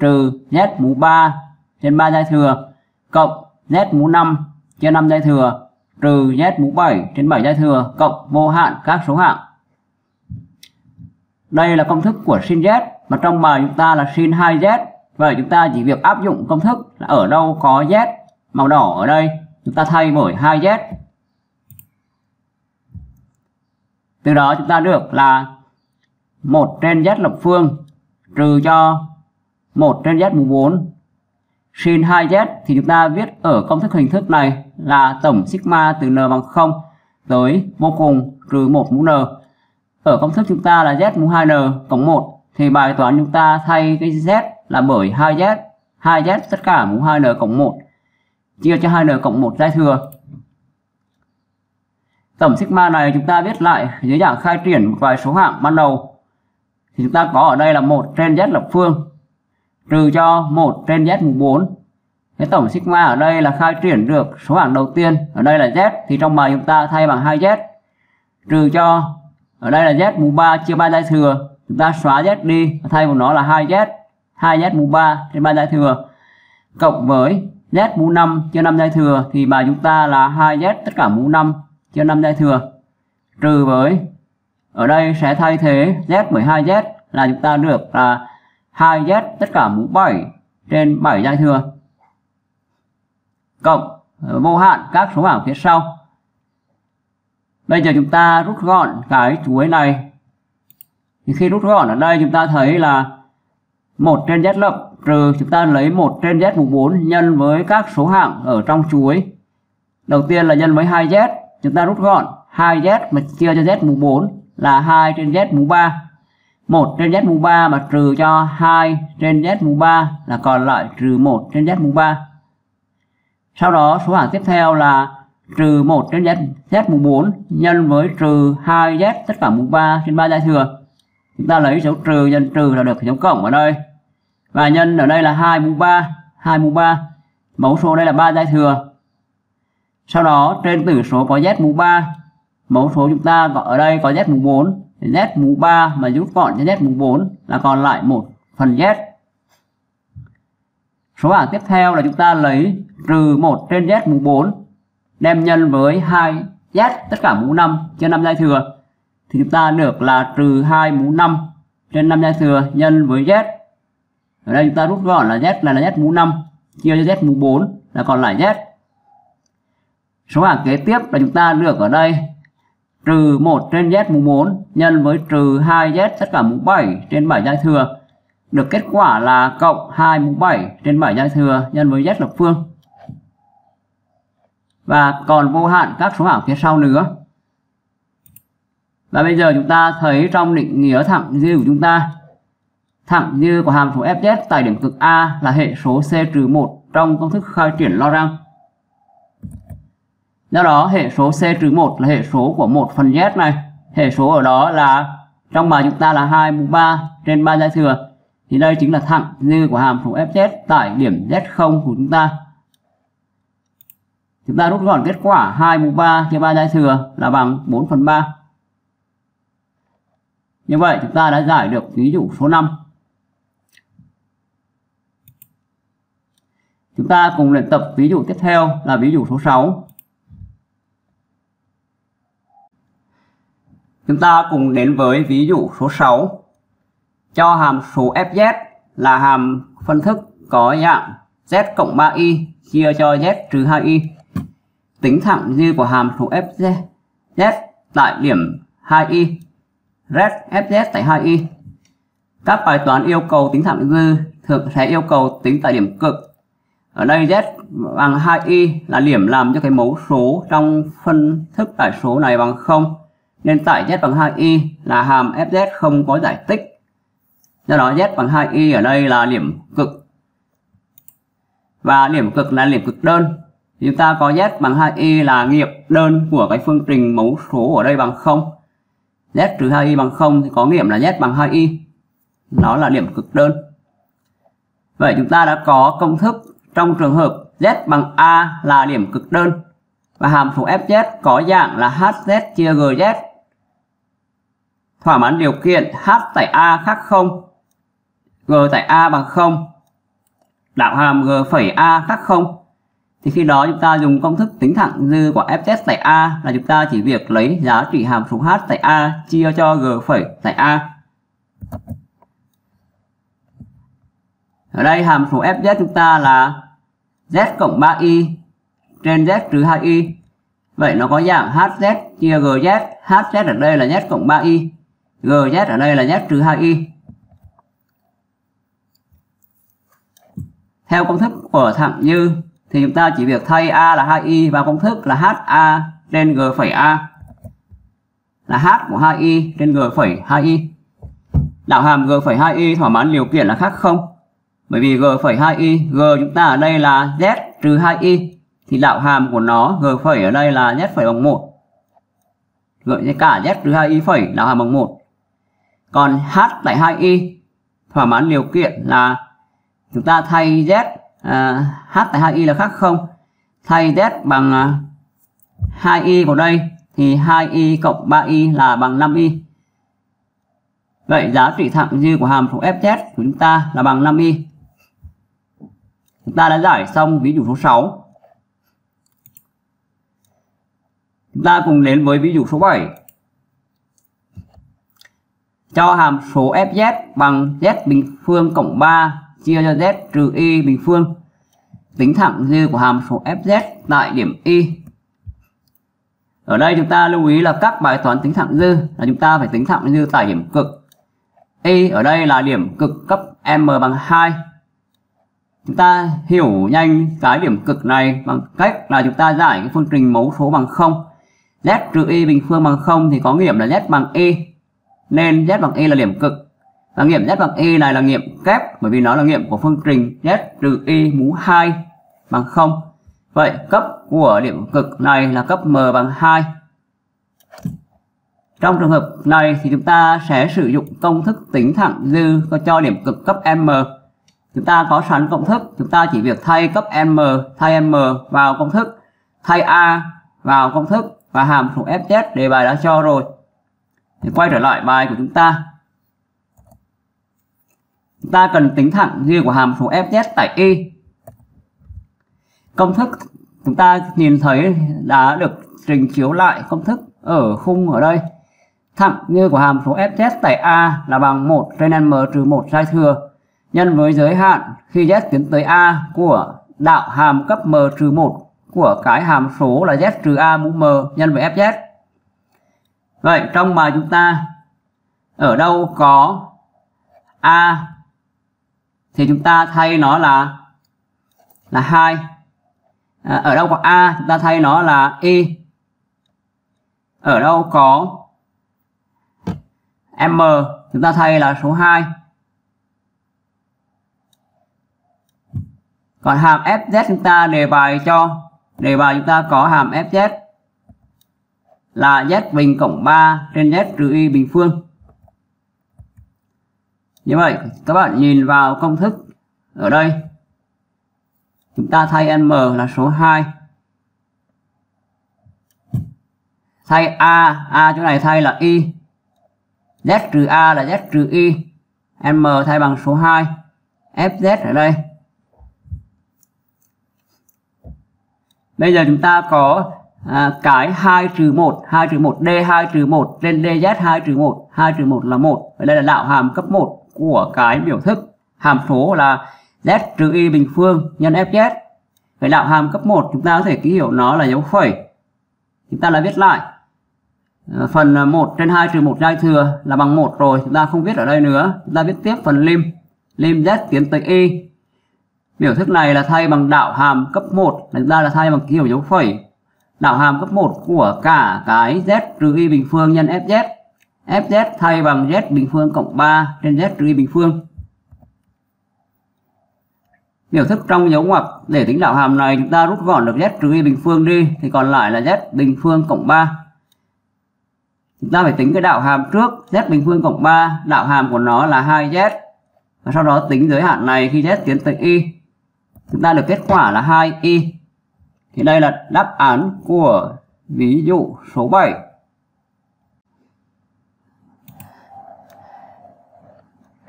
trừ z mũ 3 trên 3 dây thừa, cộng z mũ 5 trên 5 dây thừa, trừ z mũ 7 trên 7 dây thừa, cộng vô hạn các số hạng. Đây là công thức của sin z, mà trong bài chúng ta là sin 2z. Vậy chúng ta chỉ việc áp dụng công thức là ở đâu có z, màu đỏ ở đây, chúng ta thay bởi 2z. Từ đó chúng ta được là 1 trên z lập phương, trừ cho 1 trên z mũ 4 sin 2z thì chúng ta viết ở công thức hình thức này là tổng sigma từ n bằng 0 tới vô cùng trừ 1 mũ n. Ở công thức chúng ta là z mũ 2n cộng 1 thì bài toán chúng ta thay cái z là bởi 2z 2z tất cả mũ 2n cộng 1 chia cho 2n cộng 1 ra thừa. Tổng sigma này chúng ta viết lại dưới dạng khai triển một vài số hạng ban đầu. Thì chúng ta có ở đây là 1 trên z lập phương trừ cho 1 trên z mũ 4. Cái tổng sigma ở đây là khai triển được số hạng đầu tiên, ở đây là z thì trong bài chúng ta thay bằng 2z trừ cho ở đây là z mũ 3 chia 3 giai thừa, chúng ta xóa z đi, thay của nó là 2z, 2z mũ 3 trên 3 giai thừa. Cộng với z mũ 5 chia 5 giai thừa thì bài chúng ta là 2z tất cả mũ 5 chia 5 giai thừa. Trừ với ở đây sẽ thay thế z bởi 2z là chúng ta được là 2z tất cả mũ 7 trên 7 giai thừa cộng ờ, vô hạn các số bảng phía sau. Bây giờ chúng ta rút gọn cái chuỗi này. Thì khi rút gọn ở đây chúng ta thấy là 1 trên z lập trừ chúng ta lấy 1 trên z mũ 4 nhân với các số hạng ở trong chuỗi. Đầu tiên là nhân với 2z, chúng ta rút gọn 2z mà chia cho z mũ 4 là 2 trên z mũ 3 1 trên z mũ 3 mà trừ cho 2 trên z mũ 3 là còn lại trừ 1 trên z mũ 3. Sau đó số hạng tiếp theo là trừ 1 trên z, z mũ 4 nhân với trừ 2z tất cả mũ 3 trên 3 giai thừa. Chúng ta lấy dấu trừ nhân trừ là được dấu cộng ở đây. Và nhân ở đây là 2 mũ 3, 2 mũ 3. Mẫu số đây là 3 giai thừa. Sau đó trên tử số có z mũ 3. Mẫu số chúng ta có ở đây có z mũ 4 z mũ 3 mà rút gọn cho z mũ 4 là còn lại một phần z. Số bảng tiếp theo là chúng ta lấy trừ 1 trên z mũ 4 đem nhân với 2 z tất cả mũ 5 trên 5 giai thừa thì chúng ta được là trừ 2 mũ 5 trên 5 giai thừa nhân với z. Ở đây chúng ta rút gọn là z là, là z mũ 5 chia cho z mũ 4 là còn lại z. Số bảng kế tiếp là chúng ta được ở đây trừ 1 trên z mũ 4 nhân với trừ 2z tất cả mũ 7 trên 7 giai thừa. Được kết quả là cộng 2 mũ 7 trên 7 giai thừa nhân với z lập phương. Và còn vô hạn các số hạng phía sau nữa. Và bây giờ chúng ta thấy trong định nghĩa thẳng dư của chúng ta, thẳng dư của hàm số fz tại điểm cực A là hệ số C-1 trong công thức khai triển Lorentz. Do đó, hệ số C-1 là hệ số của một phần Z này. Hệ số ở đó là, trong bài chúng ta là 2 mũ 3 trên 3 giai thừa. Thì đây chính là thẳng dư của hàm số Fz tại điểm Z0 của chúng ta. Chúng ta rút gọn kết quả 2 mũ 3 trên 3 giai thừa là bằng 4 phần 3. Như vậy, chúng ta đã giải được ví dụ số 5. Chúng ta cùng luyện tập ví dụ tiếp theo là ví dụ số 6. Chúng ta cùng đến với ví dụ số 6. Cho hàm số fz là hàm phân thức có dạng z cộng 3y chia cho z trừ 2y. Tính thẳng dư của hàm số fz, z tại điểm 2y z fz tại 2y các bài toán yêu cầu tính thẳng dư thường sẽ yêu cầu tính tại điểm cực ở đây z bằng 2y là điểm làm cho cái mẫu số trong phân thức đại số này bằng 0 nên tại z bằng 2y là hàm fz không có giải tích. Do đó z bằng 2y ở đây là điểm cực. Và điểm cực là điểm cực đơn. Chúng ta có z bằng 2y là nghiệp đơn của cái phương trình mẫu số ở đây bằng 0 z trừ 2y bằng 0 thì có nghiệm là z bằng 2y nó là điểm cực đơn. Vậy chúng ta đã có công thức. Trong trường hợp z bằng a là điểm cực đơn và hàm số fz có dạng là hz chia gz thỏa mãn điều kiện h tại a khác 0 g tại a bằng 0 đạo hàm g phẩy a khác 0 thì khi đó chúng ta dùng công thức tính thẳng dư của fz tại a là chúng ta chỉ việc lấy giá trị hàm số h tại a, chia cho g phẩy tại a. Ở đây hàm số fz chúng ta là z cộng 3y trên z trừ 2y vậy nó có dạng hz chia gz hz ở đây là z cộng 3y gz ở đây là z trừ 2y theo công thức của thẳng dư thì chúng ta chỉ việc thay a là 2y vào công thức là ha trên g phẩy a. Là h của 2y trên g phẩy 2y đạo hàm g phẩy 2y thỏa mãn điều kiện là khác không? Bởi vì g phẩy 2y g chúng ta ở đây là z trừ 2y thì đạo hàm của nó g phẩy ở đây là z phẩy bằng 1 gợi cả z trừ 2y phẩy, đạo hàm bằng 1 còn h tại 2y thỏa mãn điều kiện là chúng ta thay z à, h tại 2y là khác không? Thay z bằng à, 2y vào đây thì 2y cộng 3y là bằng 5y vậy giá trị thẳng dư của hàm số fz của chúng ta là bằng 5y chúng ta đã giải xong ví dụ số 6 chúng ta cùng đến với ví dụ số 7 cho hàm số fz bằng z bình phương cộng 3 chia cho z trừ y bình phương. Tính thẳng dư của hàm số fz tại điểm y. Ở đây chúng ta lưu ý là các bài toán tính thẳng dư là chúng ta phải tính thẳng dư tại điểm cực. Y ở đây là điểm cực cấp m bằng 2 chúng ta hiểu nhanh cái điểm cực này bằng cách là chúng ta giải cái phương trình mẫu số bằng 0 z trừ y bình phương bằng 0 thì có nghiệm là z bằng y nên z bằng y là điểm cực. Và nghiệm z bằng y này là nghiệm kép, bởi vì nó là nghiệm của phương trình z trừ y mũ 2 bằng 0 vậy cấp của điểm cực này là cấp m bằng 2 trong trường hợp này thì chúng ta sẽ sử dụng công thức tính thẳng dư cho điểm cực cấp m. Chúng ta có sẵn công thức, chúng ta chỉ việc thay cấp m, thay m vào công thức, thay a vào công thức và hàm số fz đề bài đã cho rồi thì quay trở lại bài của chúng ta. Chúng ta cần tính thẳng dư của hàm số fz tại y. Công thức chúng ta nhìn thấy đã được trình chiếu lại công thức ở khung ở đây. Thẳng dư của hàm số fz tại a là bằng 1 trên m trừ 1 sai thừa nhân với giới hạn khi z tiến tới a của đạo hàm cấp m trừ 1 của cái hàm số là z trừ a mũ m nhân với fz. Vậy trong bài chúng ta ở đâu có a thì chúng ta thay nó là là 2. À, ở đâu có a chúng ta thay nó là y. Ở đâu có m chúng ta thay là số 2. còn hàm fz chúng ta đề bài cho đề bài chúng ta có hàm fz là z bình cộng 3 trên z trừ y bình phương. Như vậy, các bạn nhìn vào công thức ở đây. Chúng ta thay m là số 2 thay a a chỗ này thay là y. Z trừ a là z trừ y. M thay bằng số 2 fz ở đây. Bây giờ chúng ta có à, cái 2 trừ 1 2 trừ 1 d 2 trừ 1 lên dz 2 trừ 1 2 trừ 1 là 1 vậy đây là đạo hàm cấp 1 của cái biểu thức. Hàm số là z trừ y bình phương nhân fz vậy đạo hàm cấp 1 chúng ta có thể ký hiệu nó là dấu phẩy. Chúng ta lại viết lại. Ờ, phần 1 trên 2 trừ 1 giai thừa là bằng 1 rồi chúng ta không viết ở đây nữa. Chúng ta viết tiếp phần lim. Lim z tiến tới y. Biểu thức này là thay bằng đạo hàm cấp 1 chúng ta là thay bằng ký hiệu dấu phẩy đạo hàm cấp 1 của cả cái z trừ y bình phương nhân fz fz thay bằng z bình phương cộng 3 trên z trừ y bình phương. Biểu thức trong dấu ngoặc, để tính đạo hàm này chúng ta rút gọn được z trừ y bình phương đi, thì còn lại là z bình phương cộng 3 chúng ta phải tính cái đạo hàm trước z bình phương cộng 3 đạo hàm của nó là 2z và sau đó tính giới hạn này khi z tiến tới y. Chúng ta được kết quả là 2y thì đây là đáp án của ví dụ số 7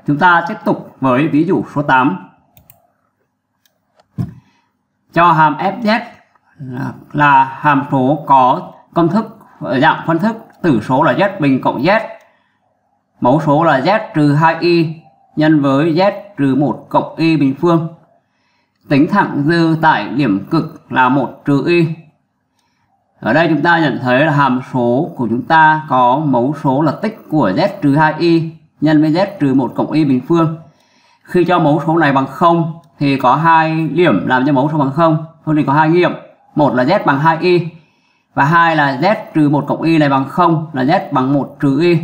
chúng ta tiếp tục với ví dụ số 8 cho hàm fz là, là hàm số có công thức ở dạng phân thức tử số là z bình cộng z. Mẫu số là z trừ 2y nhân với z trừ 1 cộng y bình phương tính thẳng dư tại điểm cực là 1 trừ y. Ở đây chúng ta nhận thấy là hàm số của chúng ta có mẫu số là tích của z trừ 2y nhân với z trừ 1 cộng y bình phương. Khi cho mẫu số này bằng 0 thì có hai điểm làm cho mẫu số bằng 0 thôi thì có hai nghiệm. Một là z bằng 2y và hai là z trừ 1 cộng y này bằng 0 là z bằng 1 trừ y.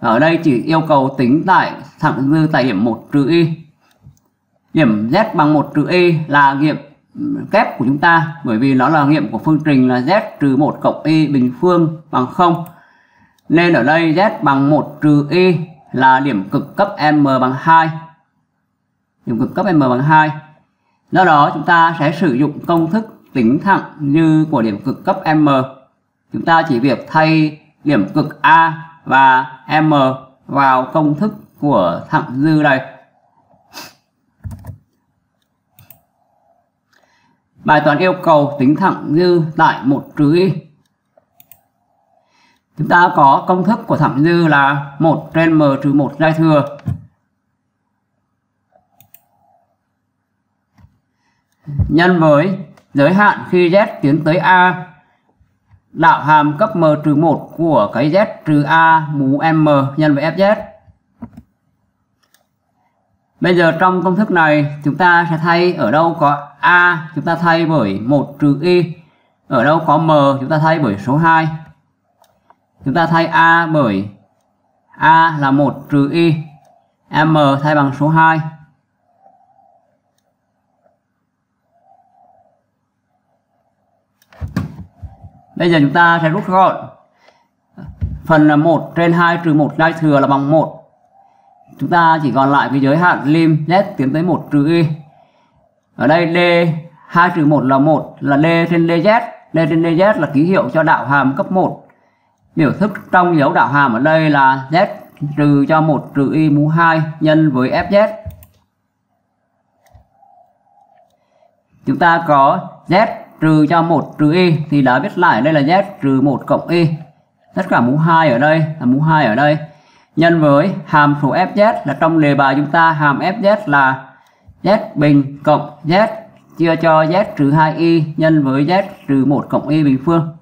Ở đây chỉ yêu cầu tính tại thẳng dư tại điểm 1 trừ y điểm z bằng 1 trừ E là nghiệm ừ, kép của chúng ta, bởi vì nó là nghiệm của phương trình là z trừ 1 cộng E bình phương bằng 0 nên ở đây z bằng 1 trừ E là điểm cực cấp m bằng 2 điểm cực cấp m bằng 2 do đó chúng ta sẽ sử dụng công thức tính thẳng như của điểm cực cấp m. Chúng ta chỉ việc thay điểm cực a và m vào công thức của thẳng dư đây. Bài toán yêu cầu tính thẳng dư tại một trừ y. Chúng ta có công thức của thẳng dư là 1 trên m trừ 1 giai thừa. Nhân với giới hạn khi z tiến tới a, đạo hàm cấp m trừ 1 của cái z trừ a mũ m nhân với fz bây giờ trong công thức này, chúng ta sẽ thay ở đâu có a, chúng ta thay bởi 1 trừ y ở đâu có m, chúng ta thay bởi số 2 chúng ta thay a bởi a là 1 trừ y m thay bằng số 2 Bây giờ chúng ta sẽ rút gọn. Phần 1 trên 2 trừ 1 đai thừa là bằng 1. Chúng ta chỉ còn lại cái giới hạn lim z tiến tới 1 trừ y. Ở đây d 2 trừ 1 là 1 là d trên dz. d trên dz là ký hiệu cho đạo hàm cấp 1. Biểu thức trong dấu đạo hàm ở đây là z trừ cho 1 trừ y mũ 2 nhân với fz. Chúng ta có z trừ cho 1 trừ y thì đã viết lại đây là z trừ 1 cộng y. Tất cả mũ 2 ở đây, là mũ 2 ở đây. Nhân với hàm số fz là trong đề bài chúng ta, hàm fz là z bình cộng z, chia cho z trừ 2y nhân với z trừ 1 cộng y bình phương.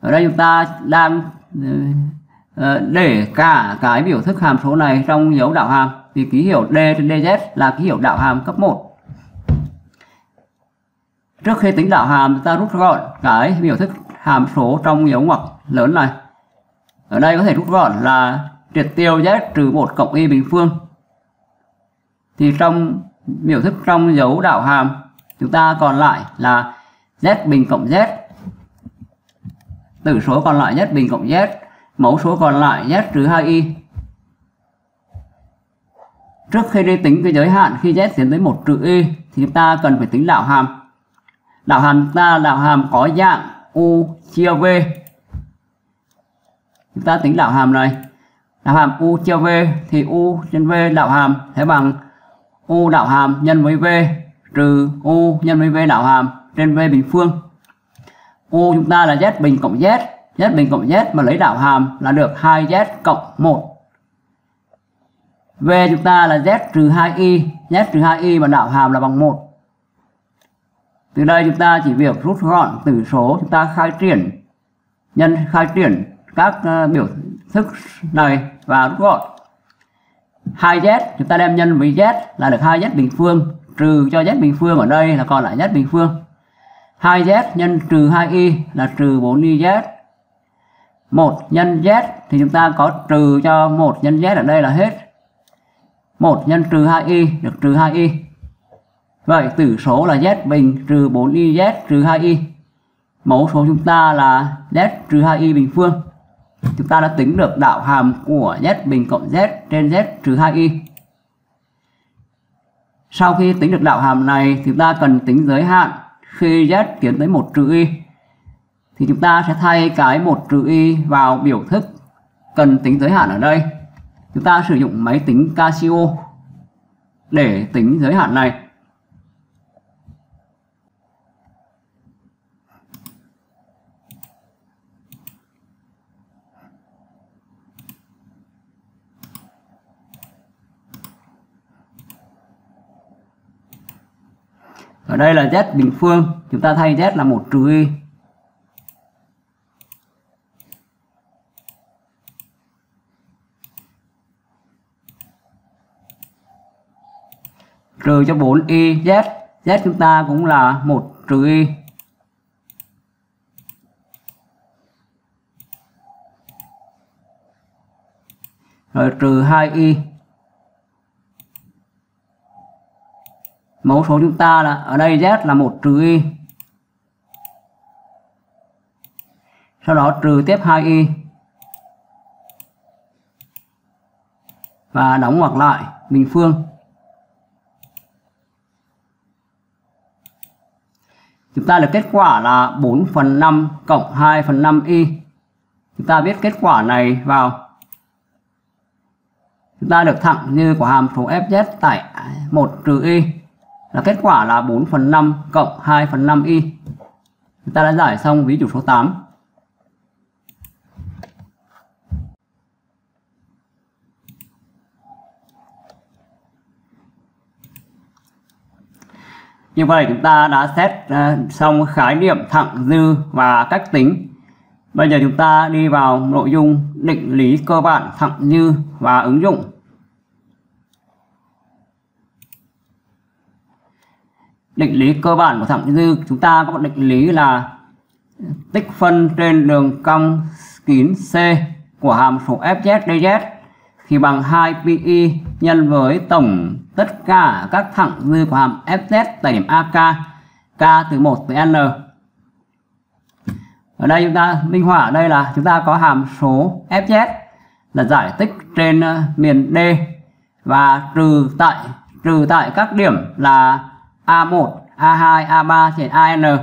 Ở đây chúng ta đang ờ, để cả cái biểu thức hàm số này trong dấu đạo hàm. Thì ký hiệu d trên dz là ký hiệu đạo hàm cấp 1 trước khi tính đạo hàm ta rút gọn cái biểu thức hàm số trong dấu ngoặc lớn này ở đây có thể rút gọn là triệt tiêu z trừ 1 cộng y bình phương. Thì trong biểu thức trong dấu đạo hàm, chúng ta còn lại là z bình cộng z. Tử số còn lại z bình cộng z, mẫu số còn lại z trừ 2y trước khi đi tính cái giới hạn khi z tiến tới 1 trừ y, thì chúng ta cần phải tính đạo hàm. Đạo hàm ta, đạo hàm có dạng u chia v chúng ta tính đạo hàm này. Đạo hàm u chia v thì u trên v đạo hàm. Thế bằng u đạo hàm nhân với v, trừ u nhân với v đạo hàm trên v bình phương. U chúng ta là z bình cộng z. Z bình cộng z mà lấy đạo hàm là được 2z cộng 1 v chúng ta là z trừ 2y z trừ 2y mà đạo hàm là bằng 1 từ đây chúng ta chỉ việc rút gọn tử số chúng ta khai triển nhân khai triển các ờ, biểu thức này và rút gọn. 2z chúng ta đem nhân với z là được 2z bình phương, trừ cho z bình phương ở đây là còn lại z bình phương. 2z nhân trừ 2y là trừ 4y 1 nhân z thì chúng ta có trừ cho 1 nhân z ở đây là hết. 1 nhân trừ 2y được trừ 2y vậy tử số là z bình trừ 4y trừ 2y mẫu số chúng ta là z trừ 2y bình phương chúng ta đã tính được đạo hàm của z bình cộng z trên z trừ 2y sau khi tính được đạo hàm này chúng ta cần tính giới hạn khi z tiến tới một trừ y. Thì chúng ta sẽ thay cái một trừ y vào biểu thức cần tính giới hạn ở đây. Chúng ta sử dụng máy tính Casio để tính giới hạn này. Ở đây là z bình phương. Chúng ta thay z là một trừ y. Trừ cho 4 y, z. Z chúng ta cũng là một trừ y. Rồi trừ 2 y. mẫu số chúng ta là, ở đây z là một trừ y. Sau đó trừ tiếp 2y và đóng ngoặc lại bình phương. Chúng ta được kết quả là 4 phần 5 cộng 2 phần 5 y. Chúng ta viết kết quả này vào. Chúng ta được thẳng như của hàm số fz tại 1 trừ y là kết quả là 4 phần 5 cộng 2 phần 5 y chúng ta đã giải xong ví dụ số 8 Như vậy chúng ta đã xét uh, xong khái niệm thẳng dư và cách tính. Bây giờ chúng ta đi vào nội dung định lý cơ bản thẳng dư và ứng dụng. Định lý cơ bản của thẳng dư chúng ta có một định lý là tích phân trên đường cong kín C của hàm số fz dz thì bằng 2 pi nhân với tổng tất cả các thẳng dư của hàm fz tại điểm AK k từ 1 tới n. Ở đây chúng ta minh họa ở đây là chúng ta có hàm số fz là giải tích trên miền D và trừ tại trừ tại các điểm là A1, A2, A3 trên AN.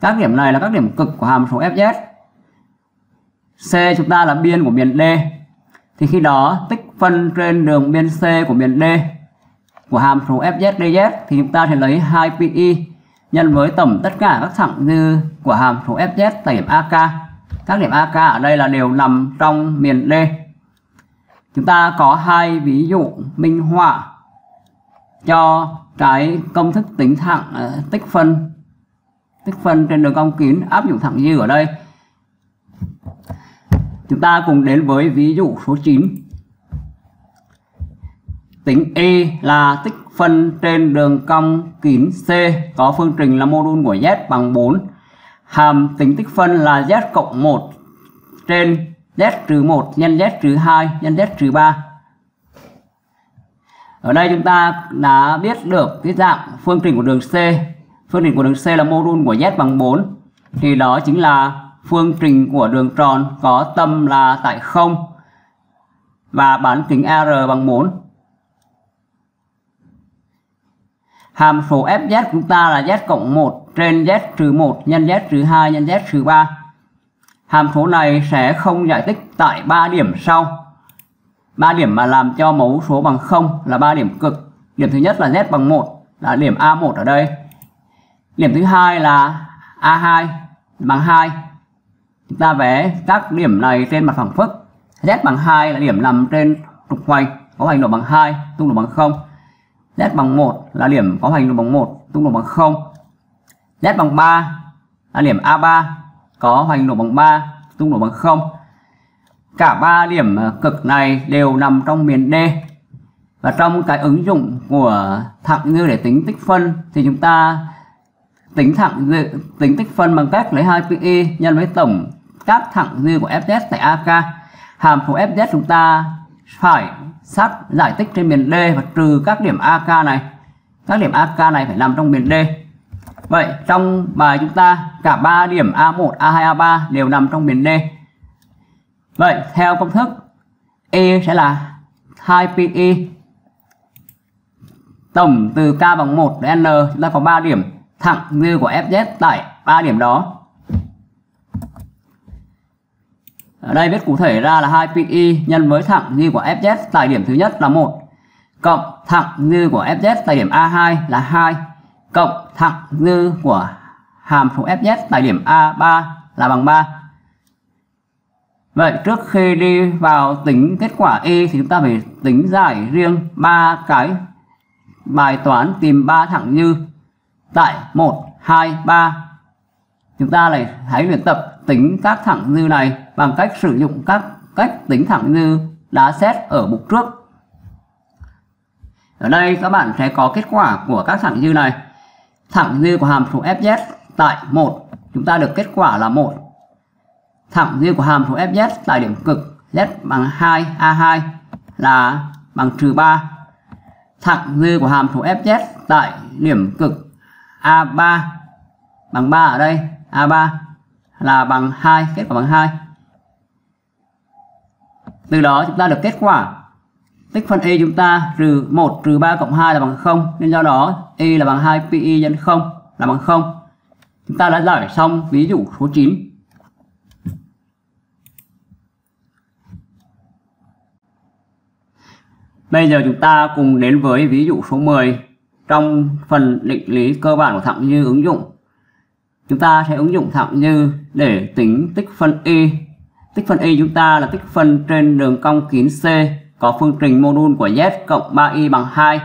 Các điểm này là các điểm cực của hàm số fz. C chúng ta là biên của miền D thì khi đó tích phân trên đường biên C của miền D của hàm số fz dz thì chúng ta sẽ lấy 2 pi nhân với tổng tất cả các thẳng dư của hàm số fz tại điểm AK. Các điểm AK ở đây là đều nằm trong miền D. Chúng ta có hai ví dụ minh họa cho cái công thức tính thẳng uh, tích phân tích phân trên đường cong kín áp dụng thẳng dư ở đây. Chúng ta cùng đến với ví dụ số 9. Tính Y là tích phân trên đường cong kín C có phương trình là mô đun của Z bằng 4. Hàm tính tích phân là Z cộng 1 trên Z trừ 1 nhân Z trừ 2 nhân Z trừ 3. Ở đây chúng ta đã biết được cái dạng phương trình của đường C. Phương trình của đường C là mô đun của Z bằng 4. Thì đó chính là phương trình của đường tròn có tâm là tại 0 và bán kính R bằng 4. Hàm số fz của chúng ta là z cộng 1 trên z trừ 1 nhân z trừ 2 nhân z trừ 3. Hàm số này sẽ không giải tích tại 3 điểm sau. 3 điểm mà làm cho mẫu số bằng 0 là 3 điểm cực. Điểm thứ nhất là z bằng 1 là điểm A1 ở đây. Điểm thứ hai là A2 bằng 2. Chúng ta vẽ các điểm này trên mặt phẳng phức. Z bằng 2 là điểm nằm trên trục hoành có hoành độ bằng 2, tung độ bằng 0 z bằng 1 là điểm có hoành độ bằng 1, tung độ bằng 0. z bằng 3 là điểm A3 có hoành độ bằng 3, tung độ bằng 0. Cả ba điểm ờ, cực này đều nằm trong miền D. Và trong cái ứng dụng của thẳng dư để tính tích phân thì chúng ta tính thẳng dư tính tích phân bằng cách lấy 2 pi nhân với tổng các thẳng dư của fz tại AK. Hàm số fz chúng ta phải sắp giải tích trên miền D và trừ các điểm AK này. Các điểm AK này phải nằm trong miền D. Vậy trong bài chúng ta cả ba điểm A1, A2, A3 đều nằm trong miền D. Vậy, theo công thức E sẽ là 2PE e. tổng từ k bằng 1 đến n, chúng ta có 3 điểm thẳng dư của fz tại 3 điểm đó. Ở đây viết cụ thể ra là 2pi e nhân với thẳng dư của fz tại điểm thứ nhất là 1 cộng thẳng dư của fz tại điểm A2 là 2 cộng thẳng dư của hàm số fz tại điểm A3 là bằng 3. Vậy trước khi đi vào tính kết quả y thì chúng ta phải tính giải riêng ba cái bài toán tìm ba thẳng dư tại 1, 2, 3. Chúng ta lại hãy luyện tập tính các thẳng dư này bằng cách sử dụng các cách tính thẳng dư đã xét ở mục trước. Ở đây các bạn sẽ có kết quả của các thẳng dư này. Thẳng dư của hàm số fz tại 1, chúng ta được kết quả là 1. Thẳng dư của hàm số fz tại điểm cực z bằng 2, a2 là bằng trừ 3. Thẳng dư của hàm số fz tại điểm cực a3 bằng 3 ở đây, a3 là bằng 2, kết quả bằng 2. Từ đó chúng ta được kết quả tích phân y chúng ta trừ 1 trừ 3 cộng 2 là bằng 0 nên do đó y là bằng 2 pi nhân 0 là bằng 0. Chúng ta đã giải xong ví dụ số 9. Bây giờ chúng ta cùng đến với ví dụ số 10 trong phần định lý cơ bản của thẳng dư ứng dụng. Chúng ta sẽ ứng dụng thẳng dư để tính tích phân y. Tích phân y chúng ta là tích phân trên đường cong kín C có phương trình module của z cộng 3y bằng 2.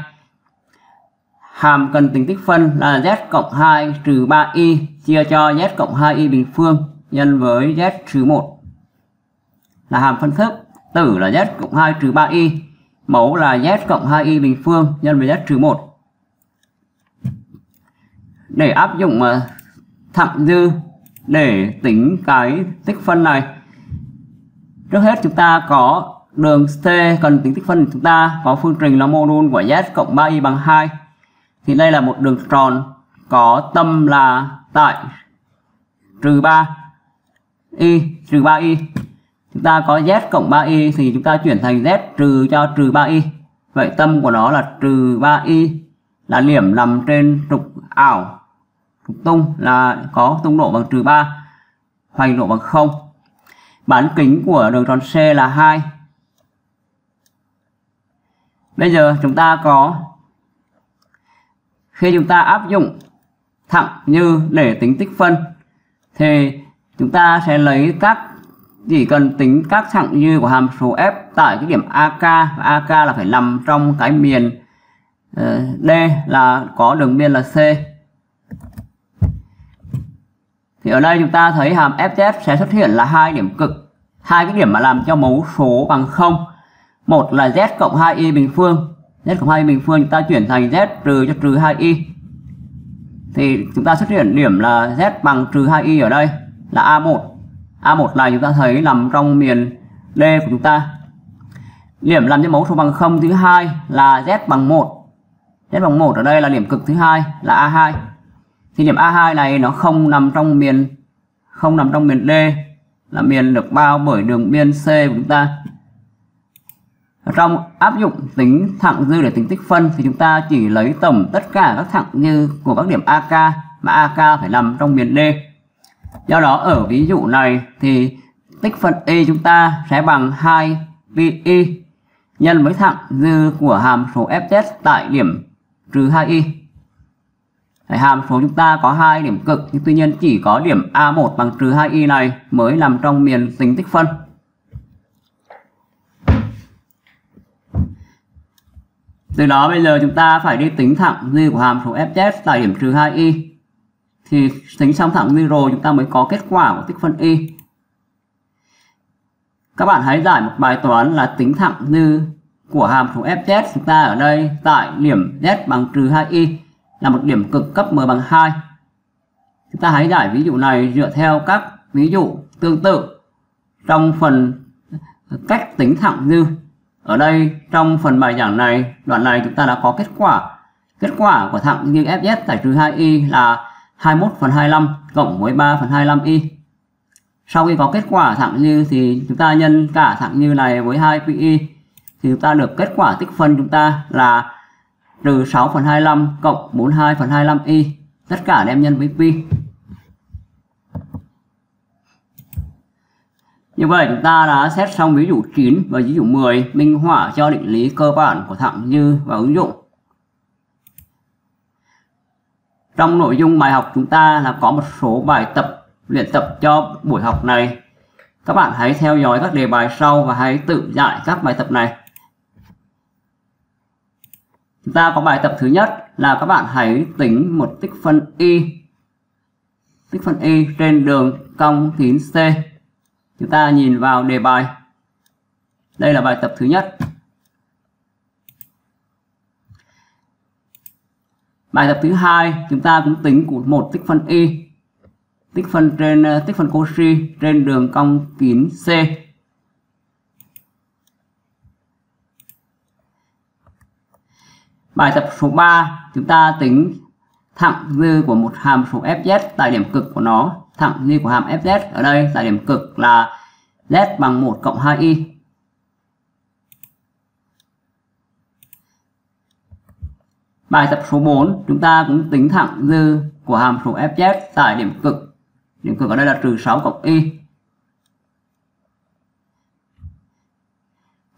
Hàm cần tính tích phân là z cộng 2 trừ 3y chia cho z cộng 2y bình phương nhân với z trừ 1. Là hàm phân thức tử là z cộng 2 trừ 3y, mẫu là z cộng 2y bình phương nhân với z trừ 1. Để áp dụng ờ, thặng dư để tính cái tích phân này, trước hết chúng ta có đường C cần tính tích phân của chúng ta có phương trình là mô đun của Z cộng 3y bằng 2 thì đây là một đường tròn có tâm là tại trừ 3 y trừ 3y chúng ta có z cộng 3y thì chúng ta chuyển thành z trừ cho trừ 3y vậy tâm của nó là trừ 3y là điểm nằm trên trục ảo, trục tung, là có tung độ bằng trừ 3 hoành độ bằng 0 bán kính của đường tròn C là 2 Bây giờ chúng ta có, khi chúng ta áp dụng thẳng như để tính tích phân, thì chúng ta sẽ lấy các chỉ cần tính các thẳng dư của hàm số f tại cái điểm AK và AK là phải nằm trong cái miền ờ, D là có đường biên là C. Thì ở đây chúng ta thấy hàm fz sẽ xuất hiện là hai điểm cực, hai cái điểm mà làm cho mẫu số bằng 0 một là z cộng 2y bình phương. Z cộng 2y bình phương chúng ta chuyển thành z trừ cho trừ 2y thì chúng ta xuất hiện điểm là z bằng trừ 2y ở đây là a1 À, a1 này chúng ta thấy nằm trong miền d của chúng ta. Điểm làm cho mẫu số bằng 0 thứ hai là z bằng 1 z bằng 1 ở đây là điểm cực thứ hai là a2 thì điểm a2 này nó không nằm trong miền, không nằm trong miền d, là miền được bao bởi đường biên c của chúng ta. Trong áp dụng tính thẳng dư để tính tích phân thì chúng ta chỉ lấy tổng tất cả các thẳng dư của các điểm AK mà AK phải nằm trong miền D. Do đó, ở ví dụ này thì tích phân Y chúng ta sẽ bằng 2 pi nhân với thẳng dư của hàm số Fz tại điểm trừ 2y. Tại hàm số chúng ta có hai điểm cực, nhưng tuy nhiên chỉ có điểm A1 bằng trừ 2y này mới nằm trong miền tính tích phân. Từ đó bây giờ chúng ta phải đi tính thẳng dư của hàm số fz tại điểm trừ 2y thì tính xong thẳng dư rồi, chúng ta mới có kết quả của tích phân y các bạn hãy giải một bài toán là tính thẳng dư của hàm số fz chúng ta ở đây tại điểm z bằng trừ 2y là một điểm cực cấp m bằng 2 chúng ta hãy giải ví dụ này dựa theo các ví dụ tương tự trong phần cách tính thẳng dư ở đây trong phần bài giảng này, đoạn này chúng ta đã có kết quả. Kết quả của thẳng dư fz tại trừ 2y là 21 phần 25 cộng với 3 phần 25y sau khi có kết quả thẳng dư thì chúng ta nhân cả thẳng dư này với 2 pi thì chúng ta được kết quả tích phân chúng ta là trừ 6 phần 25 cộng 42 phần 25 y tất cả đem nhân với pi. Như vậy chúng ta đã xét xong ví dụ 9 và ví dụ 10 minh họa cho định lý cơ bản của thẳng dư và ứng dụng. Trong nội dung bài học chúng ta là có một số bài tập, luyện tập cho buổi học này. Các bạn hãy theo dõi các đề bài sau và hãy tự giải các bài tập này. Chúng ta có bài tập thứ nhất là các bạn hãy tính một tích phân y. Tích phân y trên đường cong 9C. Chúng ta nhìn vào đề bài. Đây là bài tập thứ nhất. Bài tập thứ hai, chúng ta cũng tính của một tích phân y. Tích phân trên ờ, tích phân Cauchy trên đường cong kín C. Bài tập số 3 chúng ta tính thẳng dư của một hàm số fz tại điểm cực của nó. Thẳng dư của hàm fz ở đây tại điểm cực là z bằng 1 cộng 2y. Bài tập số 4 chúng ta cũng tính thẳng dư của hàm số fz tại điểm cực. Điểm cực ở đây là trừ 6 cộng y.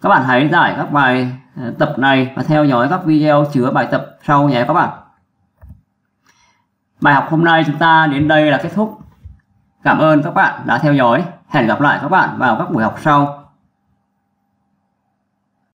Các bạn hãy giải các bài ờ, tập này và theo dõi các video chứa bài tập sau nhé các bạn. Bài học hôm nay chúng ta đến đây là kết thúc. Cảm ơn các bạn đã theo dõi. Hẹn gặp lại các bạn vào các buổi học sau.